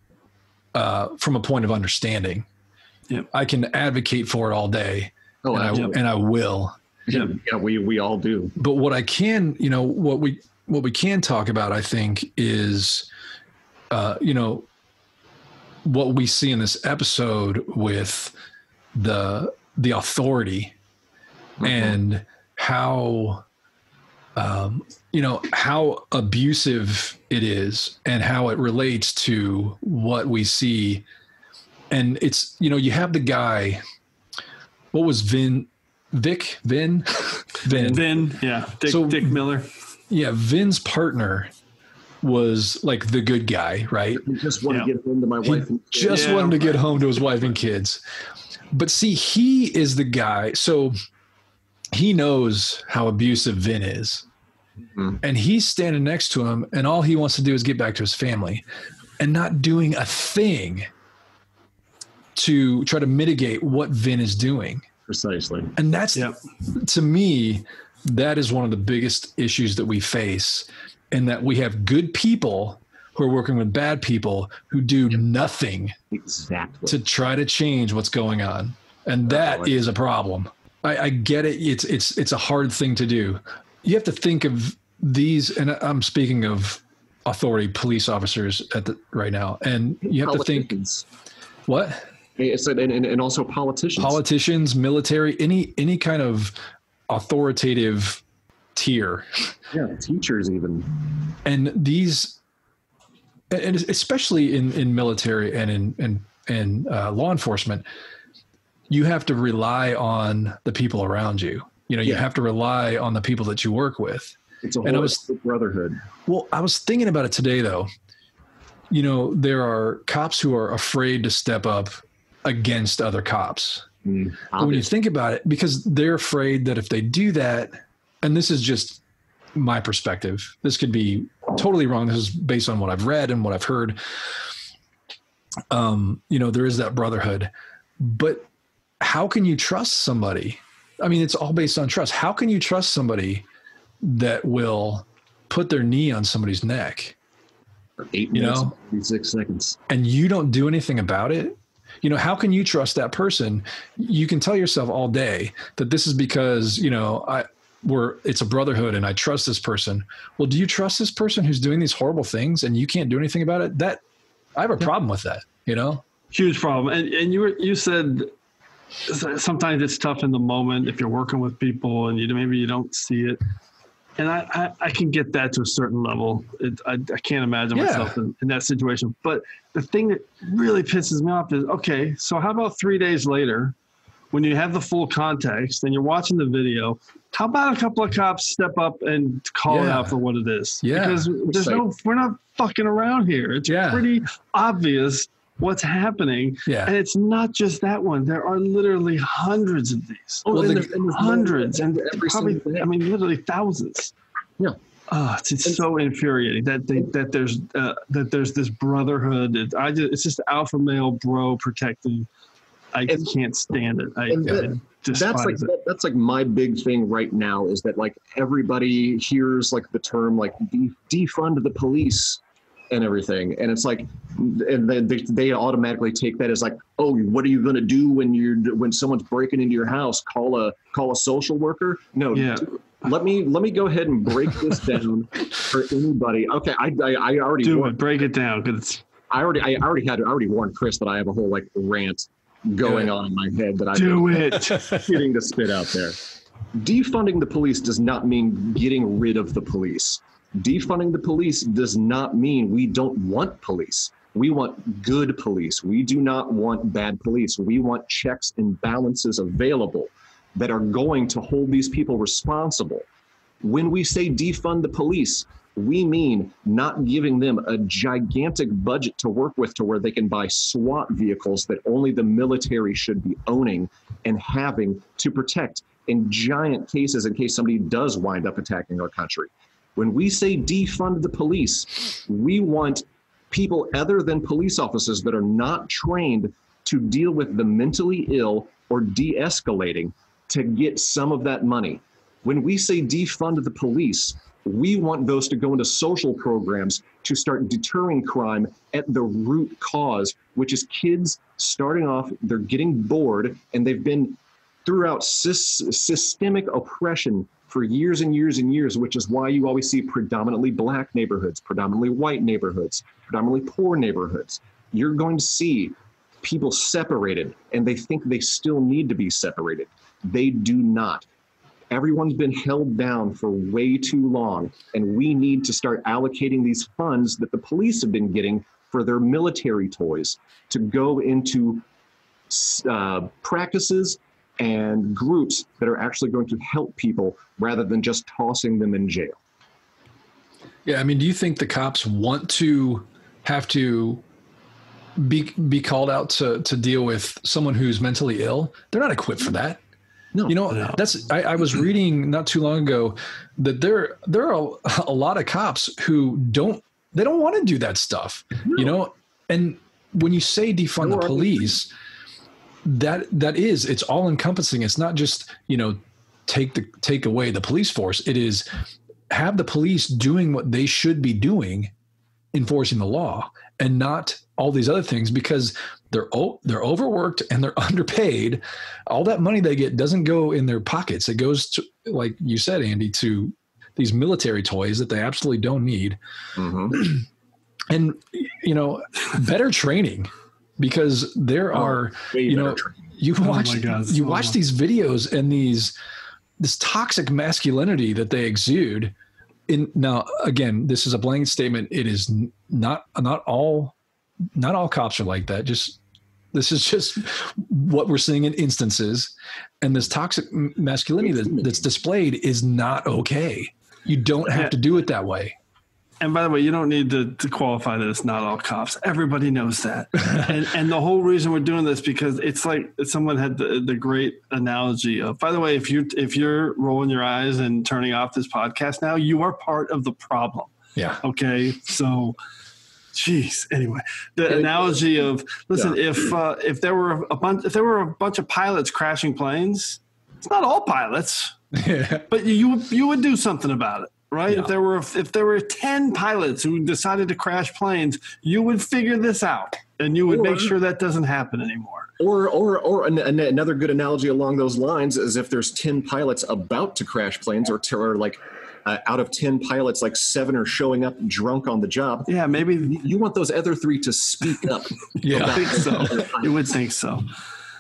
uh from a point of understanding Yep. i can advocate for it all day Oh, and, I, absolutely. and i will yeah, yeah, we we all do. but what I can, you know, what we what we can talk about, I think, is, uh, you know, what we see in this episode with the the authority and how, um, you know, how abusive it is and how it relates to what we see, and it's you know you have the guy. What was Vin? Vic? Vin? [laughs] Vin. Then yeah, Dick, So- Dick Miller. Yeah, Vin's partner was like the good guy, right? I just want Yeah. to get home to my wife. and kids. just Yeah, wanted to get home to his wife and kids. But see, he is the guy. So he knows how abusive Vin is. Mhm. And he's standing next to him, and all he wants to do is get back to his family and not doing a thing to try to mitigate what Vin is doing. precisely. And that's Yep. to me, that is one of the biggest issues that we face, and that we have good people who are working with bad people who do nothing Exactly. to try to change what's going on, and that Definitely. is a problem. I, I get it; it's it's it's a hard thing to do. You have to think of these, and I'm speaking of authority police officers at the right now, and you have to think what and, and, and also politicians. politicians, military, any any kind of authoritative tier, yeah, teachers even. and these, and especially in in military and in in in uh, law enforcement, you have to rely on the people around you. You know, you Yeah. have to rely on the people that you work with, It's a And I whole was- brotherhood. Well, I was thinking about it today, though. You know, there are cops who are afraid to step up against other cops. Mm, when you think about it, because they're afraid that if they do that, and this is just my perspective, this could be totally wrong. This is based on what I've read and what I've heard. Um, you know, there is that brotherhood, but how can you trust somebody? I mean, it's all based on trust. How can you trust somebody that will put their knee on somebody's neck for eight you minutes, know? six seconds. and you don't do anything about it? You know, how can you trust that person? You can tell yourself all day that this is because, you know, I we're it's a brotherhood and I trust this person. Well, do you trust this person who's doing these horrible things and you can't do anything about it? That I have a problem with that, you know? huge problem and and you were you said sometimes it's tough in the moment if you're working with people and you maybe you don't see it and i i, I can get that to a certain level it, I, I can't imagine Yeah. myself in, in that situation but the thing that really pisses me off is okay so how about three days later when you have the full context and you're watching the video how about a couple of cops step up and call it out for what it is Yeah. because there's no we're not fucking around here it's Yeah. pretty obvious what's happening Yeah. and it's not just that one. There are literally hundreds of these. Oh, Well, and the- there's- and there's hundreds and probably. I mean, literally thousands. Yeah. Oh, it's, it's so infuriating that they, that there's uh, that there's this brotherhood. It, I just, it's just alpha male bro protecting. I And- can't stand it. I, that- I that's like that, that's like my big thing right now is that like everybody hears like the term like de- defund the police and everything and it's like and then they, they automatically take that as like oh what are you going to do when you're when someone's breaking into your house call a call a social worker no Yeah. let me let me go ahead and break this [laughs] down for anybody okay i i, I already Do warned, it. Break it down because i already i already had i already warned chris that i have a whole like rant going on in my head that i do it. getting to spit out there. Defunding the police does not mean getting rid of the police. Defunding the police does not mean we don't want police. We want good police. We do not want bad police. We want checks and balances available that are going to hold these people responsible. When we say defund the police, we mean not giving them a gigantic budget to work with to where they can buy SWAT vehicles that only the military should be owning and having to protect in giant cases in case somebody does wind up attacking our country. When we say defund the police, we want people other than police officers that are not trained to deal with the mentally ill or de escalating to get some of that money. When we say defund the police, we want those to go into social programs to start deterring crime at the root cause, which is kids starting off, they're getting bored, and they've been throughout sys- systemic oppression for years and years and years, which is why you always see predominantly black neighborhoods, predominantly white neighborhoods, predominantly poor neighborhoods. You're going to see people separated, and they think they still need to be separated. They do not. Everyone's been held down for way too long, and we need to start allocating these funds that the police have been getting for their military toys to go into uh, practices and groups that are actually going to help people rather than just tossing them in jail. Yeah, I mean, do you think the cops want to have to be be called out to to deal with someone who's mentally ill? They're not equipped for that. No, You know, No. that's I, I was reading not too long ago that there there are a, a lot of cops who don't they don't want to do that stuff. You know, and when you say defund No, the police, that that is it's all encompassing. It's not just you know take the take away the police force. It is have the police doing what they should be doing, enforcing the law, and not all these other things because they're they're overworked and they're [laughs] underpaid. All that money they get doesn't go in their pockets. It goes to, like you said, Andy, to these military toys that they absolutely don't need, Mhm. [clears throat] and you know, better training because there oh, are you know training. you Oh watch my God, you so watch much. these videos and these this toxic masculinity that they exude in now again this is a blanket statement it is not not all not all cops are like that just this is just what we're seeing in instances and this toxic masculinity that, that's displayed is not okay You don't have to do it that way. And by the way, you don't need to, to qualify that it's not all cops. Everybody knows that. [laughs] and and the whole reason we're doing this because it's like someone had the, the great analogy of by the way, if you if you're rolling your eyes and turning off this podcast now, you are part of the problem. Yeah. Okay. So jeez. Anyway, the analogy of listen, if uh, if there were a bunch if there were a bunch of pilots crashing planes, it's not all pilots [laughs] Yeah. but you you would do something about it right Yeah. if there were if there were 10 pilots who decided to crash planes you would figure this out and you would Or- make sure that doesn't happen anymore Or, or, or an, an, another good analogy along those lines is if there's 10 pilots about to crash planes or, t- or like uh, out of 10 pilots, like seven are showing up drunk on the job. yeah maybe You want those other three to speak up. [laughs] Yeah. I think so you would think so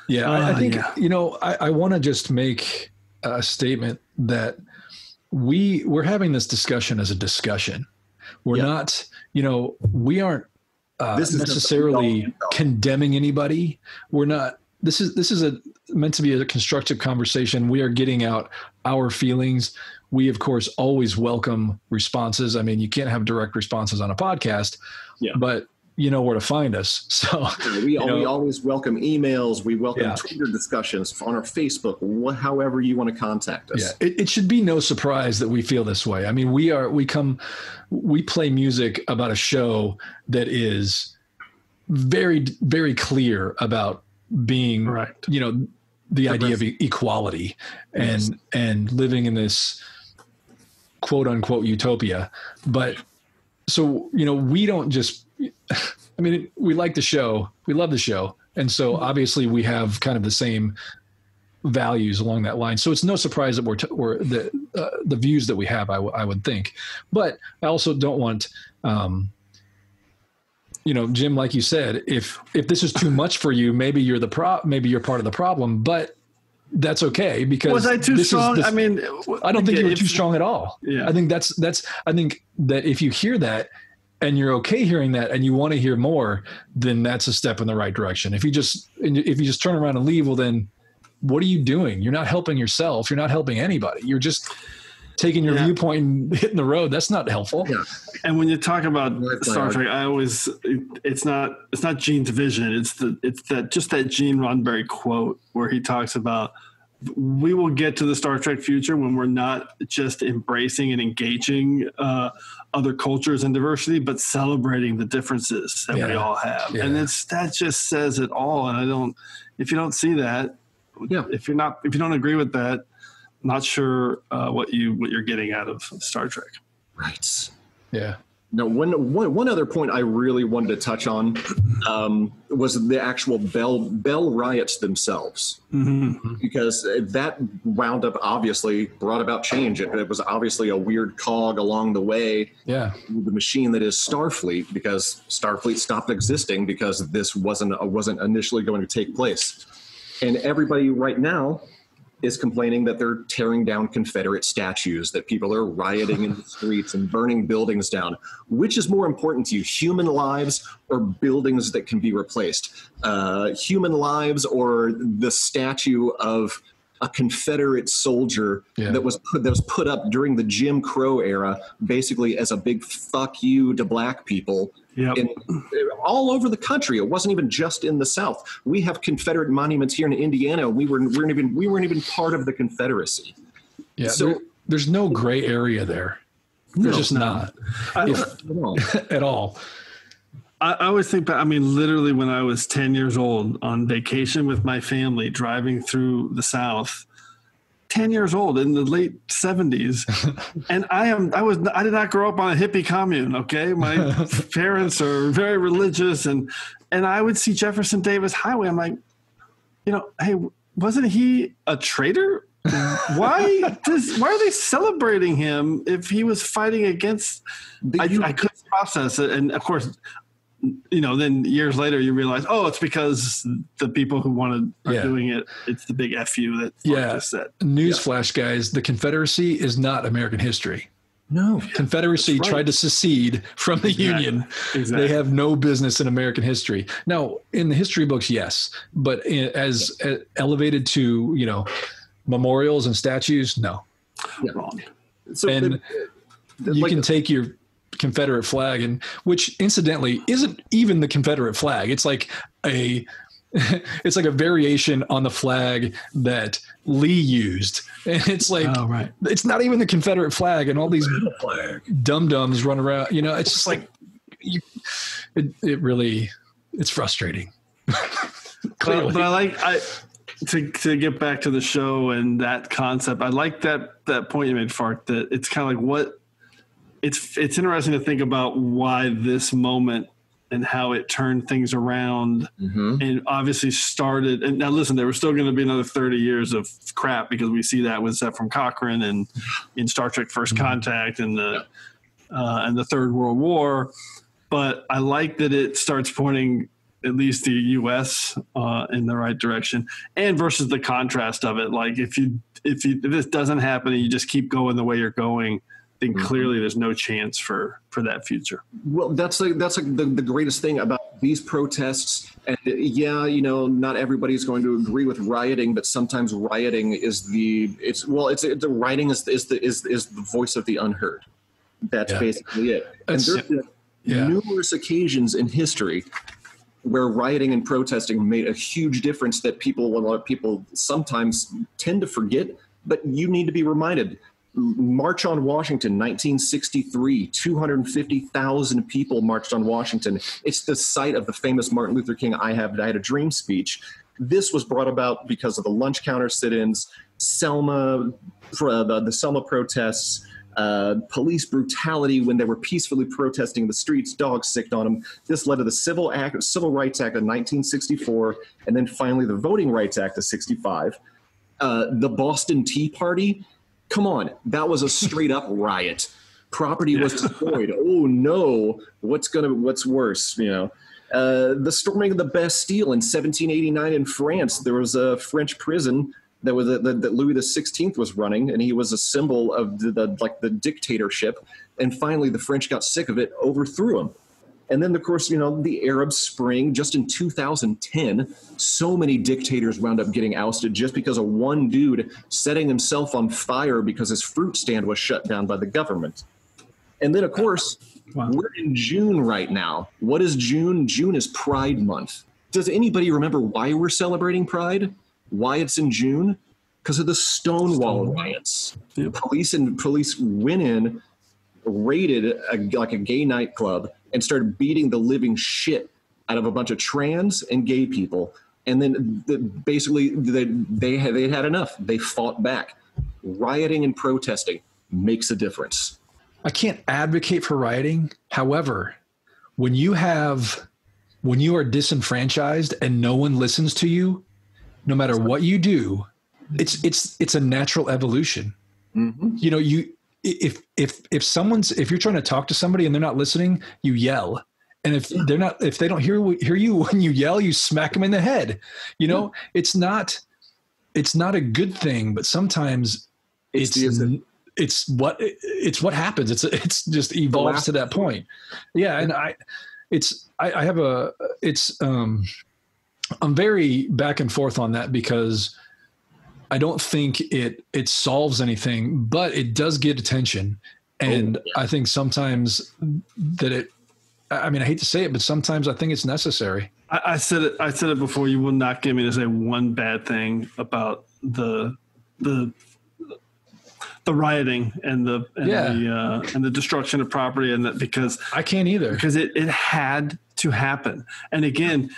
Yeah, I, I Ah, think yeah. you know. I, I want to just make a statement that we we're having this discussion as a discussion. We're Yeah. not, you know, we aren't uh, This is necessarily condemning anybody. We're not. This is this is a meant to be a constructive conversation. We are getting out our feelings. We of course always welcome responses. I mean, you can't have direct responses on a podcast, Yeah. but you know where to find us. [laughs] So We, You know- we always welcome emails. We welcome Yeah. Twitter discussions on our Facebook, wh- however you want to contact us. Yeah, it, it should be no surprise that we feel this way. I mean, we are we come we play music about a show that is very very clear about being Right. you know the idea of e- equality and and living in this quote unquote utopia but so you know we don't just [laughs] i mean we like the show. We love the show. And so obviously we have kind of the same values along that line. So it's no surprise that we're, t- we're the uh, the views that we have I, w- I would think. But i also don't want um you know jim like you said if if this is too much for you maybe you're the pro maybe you're part of the problem but that's okay because was i too strong? this- i mean I don't think you were too strong at all. Yeah. I think that's that's I think that if you hear that and you're okay hearing that and you want to hear more, then that's a step in the right direction. If you just if you just turn around and leave, well then what are you doing? You're not helping yourself. You're not helping anybody. You're just taking your Yeah. viewpoint and [laughs] hitting the road. That's not helpful. Yeah. And when you talk about Right, Star. Trek, I always it's not it's not Gene's vision. It's the it's that just that Gene Roddenberry quote where he talks about we will get to the Star Trek future when we're not just embracing and engaging uh, other cultures and diversity, but celebrating the differences that we all have. Yeah. And it's that just says it all. And I don't if you don't see that, Yeah. if you're not if you don't agree with that, not sure uh, what you what you're getting out of Star Trek. Right. Yeah. Now, one, one, one other point I really wanted to touch on um, was the actual Bell Bell riots themselves, because that wound up obviously brought about change. It, it was obviously a weird cog along the way, Yeah. the machine that is Starfleet, because Starfleet stopped existing because this wasn't wasn't initially going to take place, and everybody right now is complaining that they're tearing down Confederate statues, that people are rioting in the [laughs] streets and burning buildings down. Which is more important to you, human lives or buildings that can be replaced? Uh, human lives or the statue of a Confederate soldier Yeah. that was put, that was put up during the Jim Crow era, basically as a big fuck you to black people Yep. in, uh, all over the country. It wasn't even just in the South. We have Confederate monuments here in Indiana. We were we weren't even we weren't even part of the Confederacy. Yeah. So- there- there's no gray area there. There's No, just not I- if, At all. [laughs] at all. I, I always think back. I mean, literally, when I was ten years old on vacation with my family, driving through the South. Ten years old in the late seventies, [laughs] and I am. I was. I did not grow up on a hippie commune. Okay, my [laughs] parents are very religious, and and I would see Jefferson Davis Highway. I'm like, you know, hey, wasn't he a traitor? Why [laughs] does? Why are they celebrating him if he was fighting against I, I couldn't process it, and of course, you know, then years later you realize, oh, it's because the people who wanted are Yeah. doing it. It's the big fu that Yeah. just said. Newsflash, guys: the Confederacy is not American history. No. Confederacy right. tried to secede from the Exactly. Union. Exactly. They have no business in American history. Now, in the history books, yes, but in, as uh, elevated to you know memorials and statues, no. Wrong. So and the- you like- can take your Confederate flag and which incidentally isn't even the Confederate flag. It's like a [laughs] it's like a variation on the flag that Lee used. And it's like Oh, right. it's not even the Confederate flag and all these dum dums run around. You know, it's just like you, it it really it's frustrating. [laughs] But, Clearly. but I like I to to get back to the show and that concept. I like that that point you made, Fark. That it's kind of like what it's it's interesting to think about why this moment and how it turned things around Mhm. and obviously started and now listen there was still going to be another 30 years of crap because we see that with Zefram Cochrane and in Star Trek 1st Contact and the uh, and the Third World War but I like that it starts pointing at least the U.S. Uh, in the right direction, and versus the contrast of it. Like if you if you if this doesn't happen and you just keep going the way you're going, then mm-hmm. clearly there's no chance for for that future. Well, that's like that's like the, the greatest thing about these protests. And yeah, you know, not everybody's going to agree with rioting, but sometimes rioting is the it's well, it's the rioting is is the is is the voice of the unheard. That's Yeah. basically it. And there's there's Yeah. numerous occasions in history where rioting and protesting made a huge difference that people a lot of people sometimes tend to forget, but you need to be reminded. March on Washington, 1963, 250,000 people marched on Washington. It's the site of the famous Martin Luther King I Have I Had a Dream speech. This was brought about because of the lunch counter sit ins, Selma, uh, the, the Selma protests, uh, police brutality when they were peacefully protesting in the streets, dogs sicked on them. This led to the Civil Act, Civil Rights Act of 1964, and then finally the Voting Rights Act of 65. Uh, the Boston Tea Party, come on, that was a straight up [laughs] riot. Property was destroyed. Oh no, what's gonna what's worse? You know, uh, the storming of the Bastille in 1789 in France. There was a French prison that was that, that Louis XVI was running, and he was a symbol of the, the like the dictatorship. And finally, the French got sick of it, overthrew him. And then, of course, you know, the Arab Spring, just in 2010, so many dictators wound up getting ousted just because of one dude setting himself on fire because his fruit stand was shut down by the government. And then, of course, Wow. we're in June right now. What is June? June is Pride Month. Does anybody remember why we're celebrating Pride? Why it's in June? Because of the Stonewall riots. Yep. Police and police went in, raided a, like a gay nightclub, and started beating the living shit out of a bunch of trans and gay people. And then the, basically they they had they had enough. They fought back. Rioting and protesting makes a difference. I can't advocate for rioting. However, when you have when you are disenfranchised and no one listens to you, no matter what you do, it's it's it's a natural evolution. Mm-hmm. You know, you if if if someone's if you're trying to talk to somebody and they're not listening, you yell. And if they're not if they don't hear hear you [laughs] when you yell, you smack them in the head. You know, it's not it's not a good thing, but sometimes It's it's it's what it's what happens. It's [laughs] it's just evolves to that point. Yeah, and I it's I, I have a it's um I'm very back and forth on that because I don't think it it solves anything, but it does get attention. And I think sometimes that it I I mean I hate to say it, but sometimes I think it's necessary. I, I said it. I said it before. You will not get me to say one bad thing about the the the rioting and the and Yeah. the uh, and the destruction of property and that because I can't either. because it, it had to happen. And again,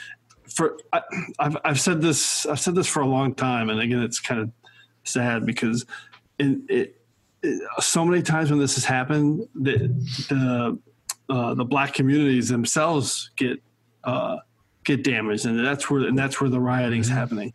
for I, I've I've said this I've said this for a long time, and again, it's kind of sad because in it, it so many times when this has happened, the the uh, the black communities themselves get uh, get damaged, and that's where and that's where the rioting's happening.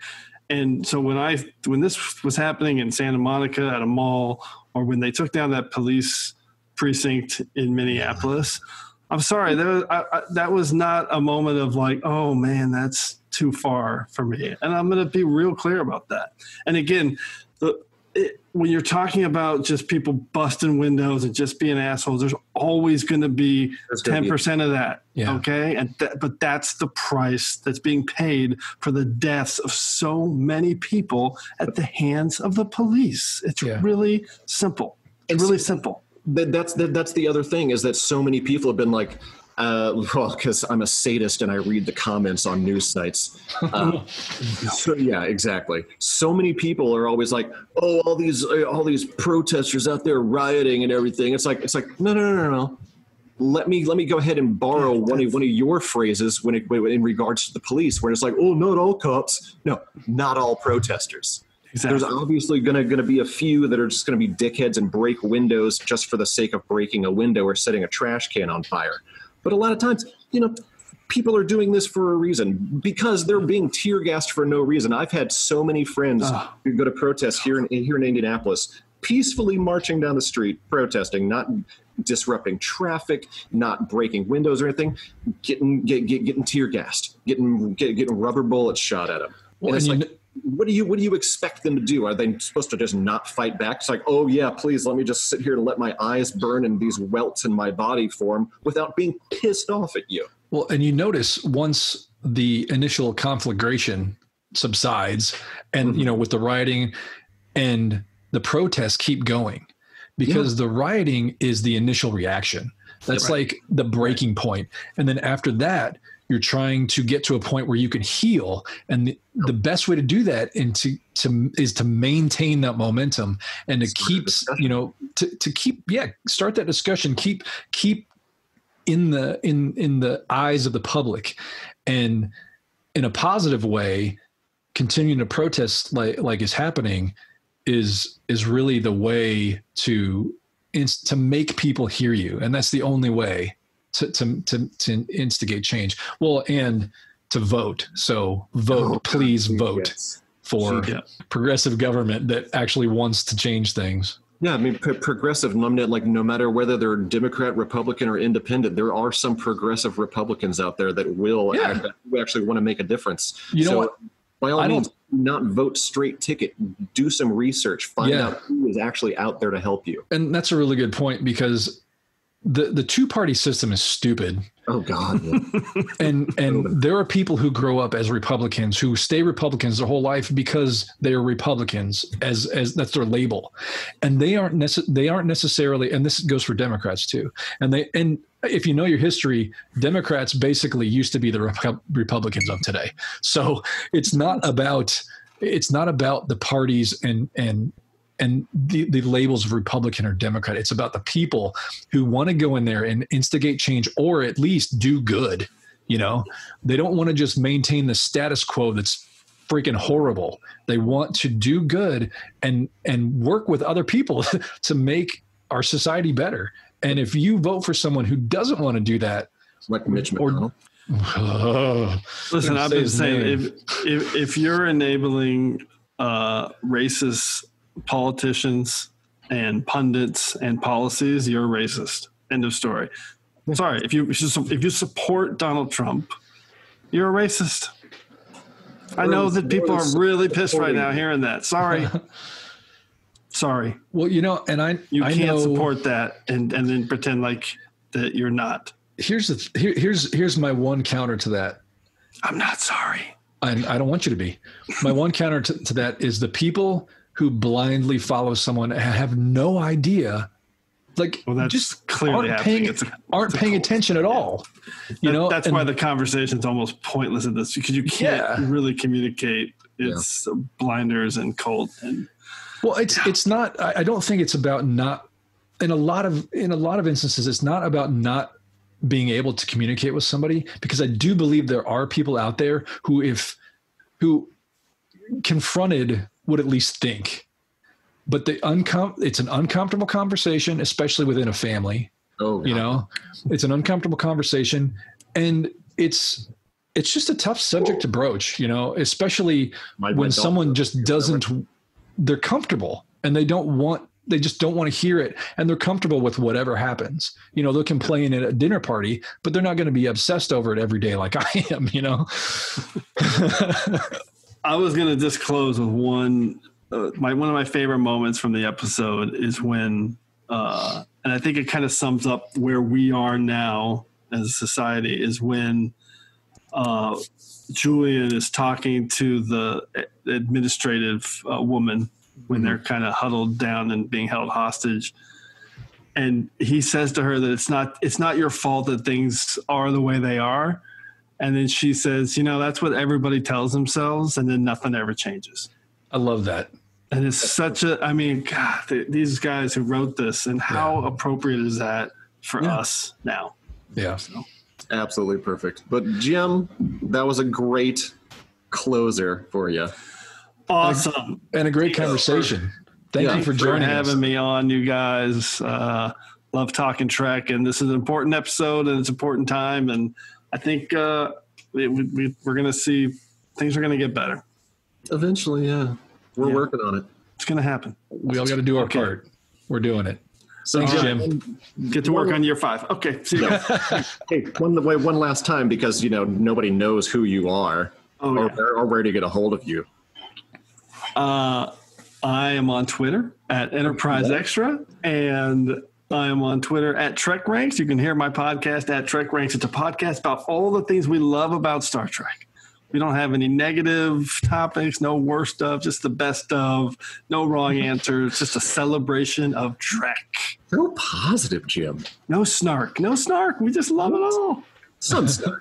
And so when I when this was happening in Santa Monica at a mall, or when they took down that police precinct in Minneapolis, I'm sorry, that was, I, I, that was not a moment of like, oh man, that's too far for me. And I'm going to be real clear about that. And again, the, it, when you're talking about just people busting windows and just being assholes, there's always going to be ten percent of that. Yeah. Okay, and that, but that's the price that's being paid for the deaths of so many people at the hands of the police. It's Yeah. really simple. It's really simple. That, that's that, that's the other thing is that so many people have been like uh, [laughs] well because i'm a sadist and i read the comments on news sites. Uh, [laughs] so yeah exactly. So many people are always like oh all these uh, all these protesters out there rioting and everything. It's like it's like no no no no no. Let me let me go ahead and borrow one of one of your phrases when it in regards to the police where it's like oh not all cops. No not all protesters Exactly. there's obviously gonna gonna be a few that are just gonna be dickheads and break windows just for the sake of breaking a window or setting a trash can on fire. But a lot of times, you know, people are doing this for a reason because they're being tear gassed for no reason. I've had so many friends who go to protests here in here in Indianapolis, peacefully marching down the street, protesting, not disrupting traffic, not breaking windows or anything, getting get, get, getting tear gassed, getting get, getting rubber bullets shot at them. Well, and it's and like, what do you what do you expect them to do? Are they supposed to just not fight back? It's like, oh yeah, please let me just sit here and let my eyes burn and these welts in my body form without being pissed off at you. Well, and you notice once the initial conflagration subsides, and Mm-hmm. you know, with the rioting and the protests keep going, because the rioting is the initial reaction. That's Right. like the breaking point, and then after that, you're trying to get to a point where you can heal, and the, the best way to do that and to, to is to maintain that momentum and to Start keep you know to, to keep yeah start that discussion. Keep keep in the in in the eyes of the public and in a positive way continuing to protest like like is happening is is really the way to to make people hear you. And that's the only way to to to, to instigate change well and to vote so vote Oh, please God, vote yes. for Yeah. progressive government that actually wants to change things Yeah, I mean, pro- progressive, like no matter whether they're Democrat, Republican, or Independent, there are some progressive Republicans out there that will Yeah. act, who actually want to make a difference. You know so, what? By all I means, not vote straight ticket. Do some research. Find Yeah. out who is actually out there to help you. and that's a really good point because the the two party system is stupid. Oh God, yeah. [laughs] and and there are people who grow up as republicans who stay republicans their whole life because they're republicans as as that's their label. And they aren't necess- they aren't necessarily and this goes for democrats too. And they and if you know your history democrats basically used to be the Repu- republicans of today. So it's not about it's not about the parties and and and the, the labels of Republican or Democrat. It's about the people who want to go in there and instigate change or at least do good. You know, they don't want to just maintain the status quo that's freaking horrible. They want to do good and and work with other people [laughs] to make our society better. And if you vote for someone who doesn't want to do that, like Mitch Or- McConnell. [sighs] Listen, I've been saying if, if if you're enabling uh, racist politicians and pundits and policies, you're a racist. End of story. Sorry, if you if you support Donald Trump, you're a racist. I know that people are really pissed right now hearing that. Sorry. [laughs] Sorry. well, you know, and I You I can't know, support that and, and then pretend like that you're not. Here's the here, here's here's my one counter to that. I'm not sorry. and I don't want you to be. My one counter to, to that is the people who blindly follow someone and have no idea, like Well, just clearly aren't happening. paying It's a- aren't paying attention at all. You That- know, that's and- why the conversation's almost pointless at this because you can't Yeah. really communicate. It's blinders and cold and Well, it's it's not. I I don't think it's about not. In a lot of in a lot of instances, it's not about not being able to communicate with somebody because I do believe there are people out there who, if who confronted, would at least think. But the uncom- it's an uncomfortable conversation, especially within a family. Oh, You know, it's an uncomfortable conversation, and it's it's just a tough subject to broach. You know, especially My- when someone just doesn't they're comfortable and they don't want they just don't want to hear it and they're comfortable with whatever happens you know they'll complain at a dinner party but they're not going to be obsessed over it every day like [laughs] i am you know [laughs] I was going to just close with one. Uh, my one of my favorite moments from the episode is when, uh, and I think it kind of sums up where we are now as a society. Is when uh, Julian is talking to the administrative uh, woman when they're kind of huddled down and being held hostage, and he says to her that it's not it's not your fault that things are the way they are. And then she says, you know, that's what everybody tells themselves, and then nothing ever changes. I love that. And it's such a, I mean, God, th- these guys who wrote this, and how appropriate is that for Yeah. us now? Yeah. Absolutely perfect. But Jim, that was a great closer for you. Awesome. And a great conversation. Thank Yeah. you for for joining us. having me on, you guys. Uh, love talking Trek, and this is an important episode, and it's an important time, and I think uh, we, we, we're going to see things are going to get better. Eventually, yeah. We're Yeah. working on it. It's going to happen. We all got to do our Okay. part. We're doing it. So Thanks, Jim, Jim. Get to work on year five. Okay, see you. guys. [laughs] hey, one wait, one last time because you know nobody knows who you are Oh, or, yeah. where, or where to get a hold of you. Uh, I am on Twitter at Enterprise Extra, and I am on Twitter at Trek Ranks. You can hear my podcast at Trek Ranks. It's a podcast about all the things we love about Star Trek. We don't have any negative topics, no worst stuff, just the best of, no wrong [laughs] answers, just a celebration of Trek. So positive, Jim. No snark, no snark. We just love it all. Some stuff.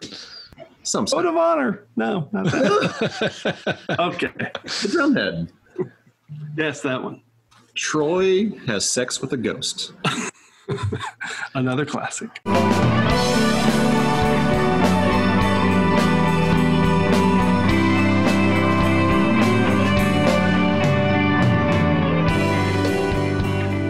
Some Code of Honor. No, not that. [laughs] okay. The drumhead. Yes, that one. Troi has sex with a ghost. [laughs] Another classic.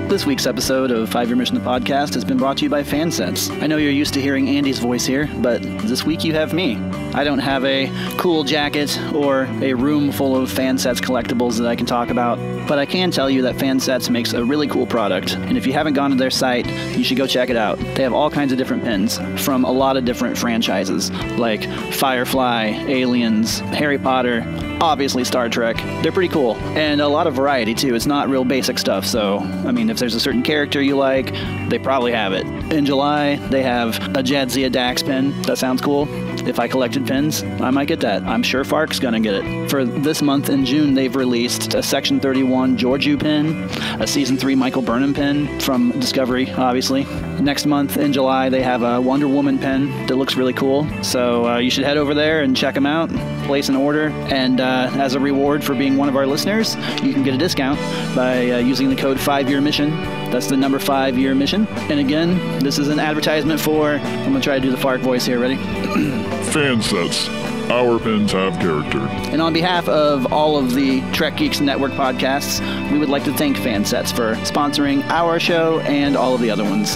This week's episode of Five Year Mission the Podcast has been brought to you by Fansets. I know you're used to hearing Andy's voice here, but this week you have me. I don't have a cool jacket or a room full of Fansets collectibles that I can talk about, but I can tell you that Fansets makes a really cool product. And if you haven't gone to their site, you should go check it out. They have all kinds of different pins from a lot of different franchises, like Firefly, Aliens, Harry Potter, obviously Star Trek. They're pretty cool. And a lot of variety too. It's not real basic stuff. So, I mean, if there's a certain character you like, they probably have it. In July, they have a Jadzia Dax pin. That sounds cool. If I collected pins, I might get that. I'm sure Fark's gonna get it. For this month in June, they've released a Section 31 Georgiou pin, a Season 3 Michael Burnham pin from Discovery, obviously. Next month in July, they have a Wonder Woman pin that looks really cool. So uh, you should head over there and check them out, place an order, and uh, as a reward for being one of our listeners, you can get a discount by uh, using the code 5-year mission. That's the number 5-year mission. And again, this is an advertisement for, I'm going to try to do the Fark voice here, ready? [clears throat] Fan sets. Our pins have character. And on behalf of all of the Trek Geeks Network podcasts, we would like to thank Fansets for sponsoring our show and all of the other ones.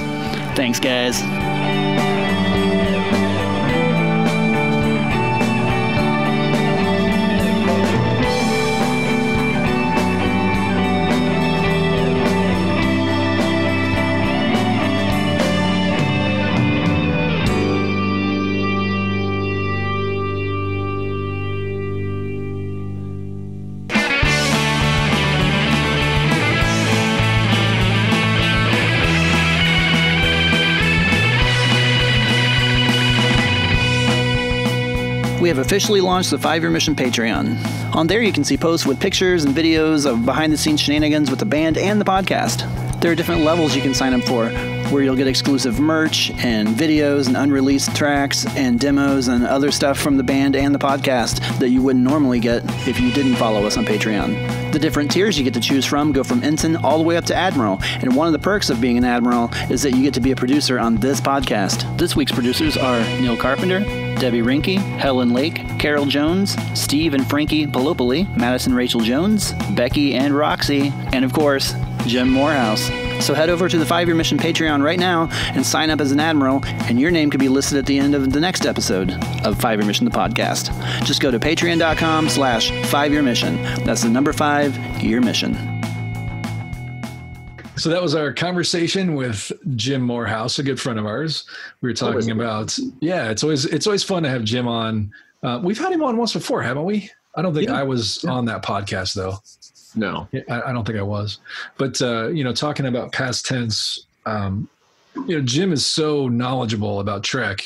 Thanks, guys. Have officially launched the Five Year Mission Patreon. On there, you can see posts with pictures and videos of behind the scenes shenanigans with the band and the podcast. There are different levels you can sign up for, where you'll get exclusive merch and videos and unreleased tracks and demos and other stuff from the band and the podcast that you wouldn't normally get if you didn't follow us on Patreon. The different tiers you get to choose from go from ensign all the way up to admiral, and one of the perks of being an admiral is that you get to be a producer on this podcast. This week's producers are Neil Carpenter, Debbie Rinke, Helen Lake, Carol Jones, Steve and Frankie Palopoli, Madison Rachel Jones, Becky and Roxy, and of course, Jim Moorhouse. So head over to the Five Year Mission Patreon right now and sign up as an Admiral, and your name could be listed at the end of the next episode of Five Year Mission, the podcast. Just go to patreon.com slash five year mission. That's the number five year mission. So that was our conversation with Jim Moorhouse, a good friend of ours. We were talking about yeah, it's always it's always fun to have Jim on. Uh, we've had him on once before, haven't we? I don't think Yeah. I was on that podcast though. No. I, I don't think I was. But uh, you know, talking about past tense, um, you know, Jim is so knowledgeable about Trek.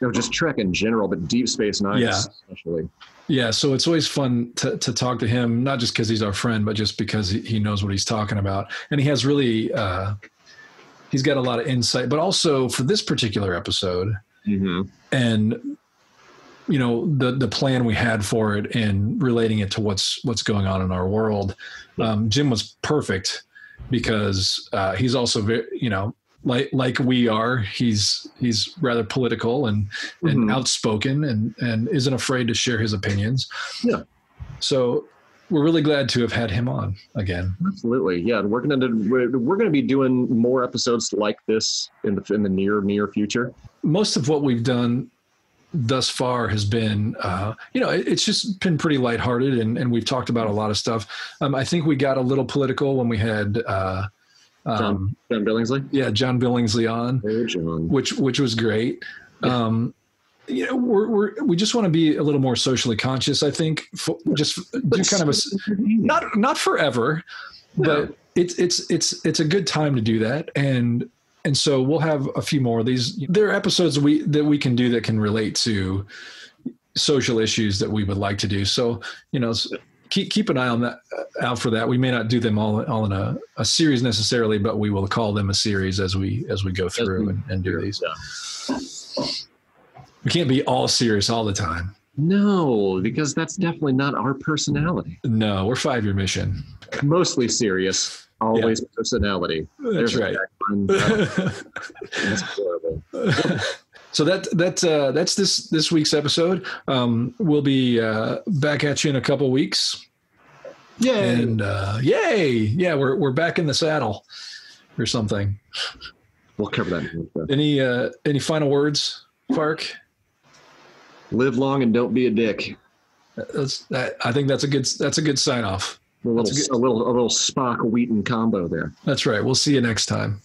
No, just Trek in general, but Deep Space Nine Yeah. especially. Yeah, so it's always fun to, to talk to him, not just because he's our friend, but just because he, knows what he's talking about, and he has really uh, he's got a lot of insight, but also for this particular episode hmm and you know the the plan we had for it and relating it to what's what's going on in our world. Um, Jim was perfect because uh, he's also very you know like like we are. He's he's rather political and and Mhm. outspoken and and isn't afraid to share his opinions. Yeah. So we're really glad to have had him on again. Absolutely, yeah. and We're gonna we're, we're gonna be doing more episodes like this in the in the near near future. most of what we've done thus far has been uh, you know it, it's just been pretty lighthearted and, and we've talked about a lot of stuff um, i think we got a little political when we had uh, um, John Billingsley. yeah john billingsley on Hey, John. which which was great. Um, you know we're, we're we just want to be a little more socially conscious i think for, just do kind of a not not forever but it's it's it's it's a good time to do that. And and so we'll have a few more of these. There are episodes we that we can do that can relate to social issues that we would like to do. So you know keep keep an eye on that uh, out for that we may not do them all all in a, a series necessarily but we will call them a series as we as we go through and, and do these we can't be all serious all the time No, because that's definitely not our personality. no we're five year mission Mostly serious, always personality. that's There's right. [laughs] That's horrible. [laughs] so that that uh, that's this this week's episode. Um, we'll be uh, back at you in a couple weeks, Yay! and uh, yay, yeah, we're we're back in the saddle or something. we'll cover that. Any uh, any final words, Fark? Live long and don't be a dick. That's that, I think that's a good that's a good sign off. A little, That's a a little, a little Spock Wheaton combo there. That's right. We'll see you next time.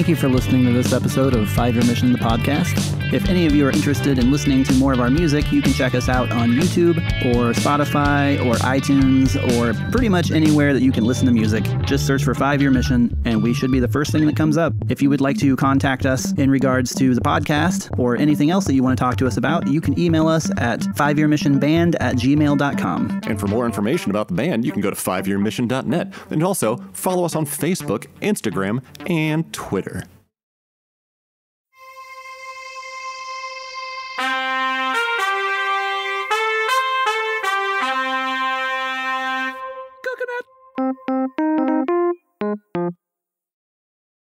Thank you for listening to this episode of Five Year Mission, the podcast. If any of you are interested in listening to more of our music, you can check us out on YouTube or Spotify or iTunes or pretty much anywhere that you can listen to music. Just search for Five Year Mission and we should be the first thing that comes up. If you would like to contact us in regards to the podcast or anything else that you want to talk to us about, you can email us at fiveyearmissionband at gmail.com. And for more information about the band, you can go to fiveyearmission.net. And also follow us on Facebook, Instagram, and Twitter.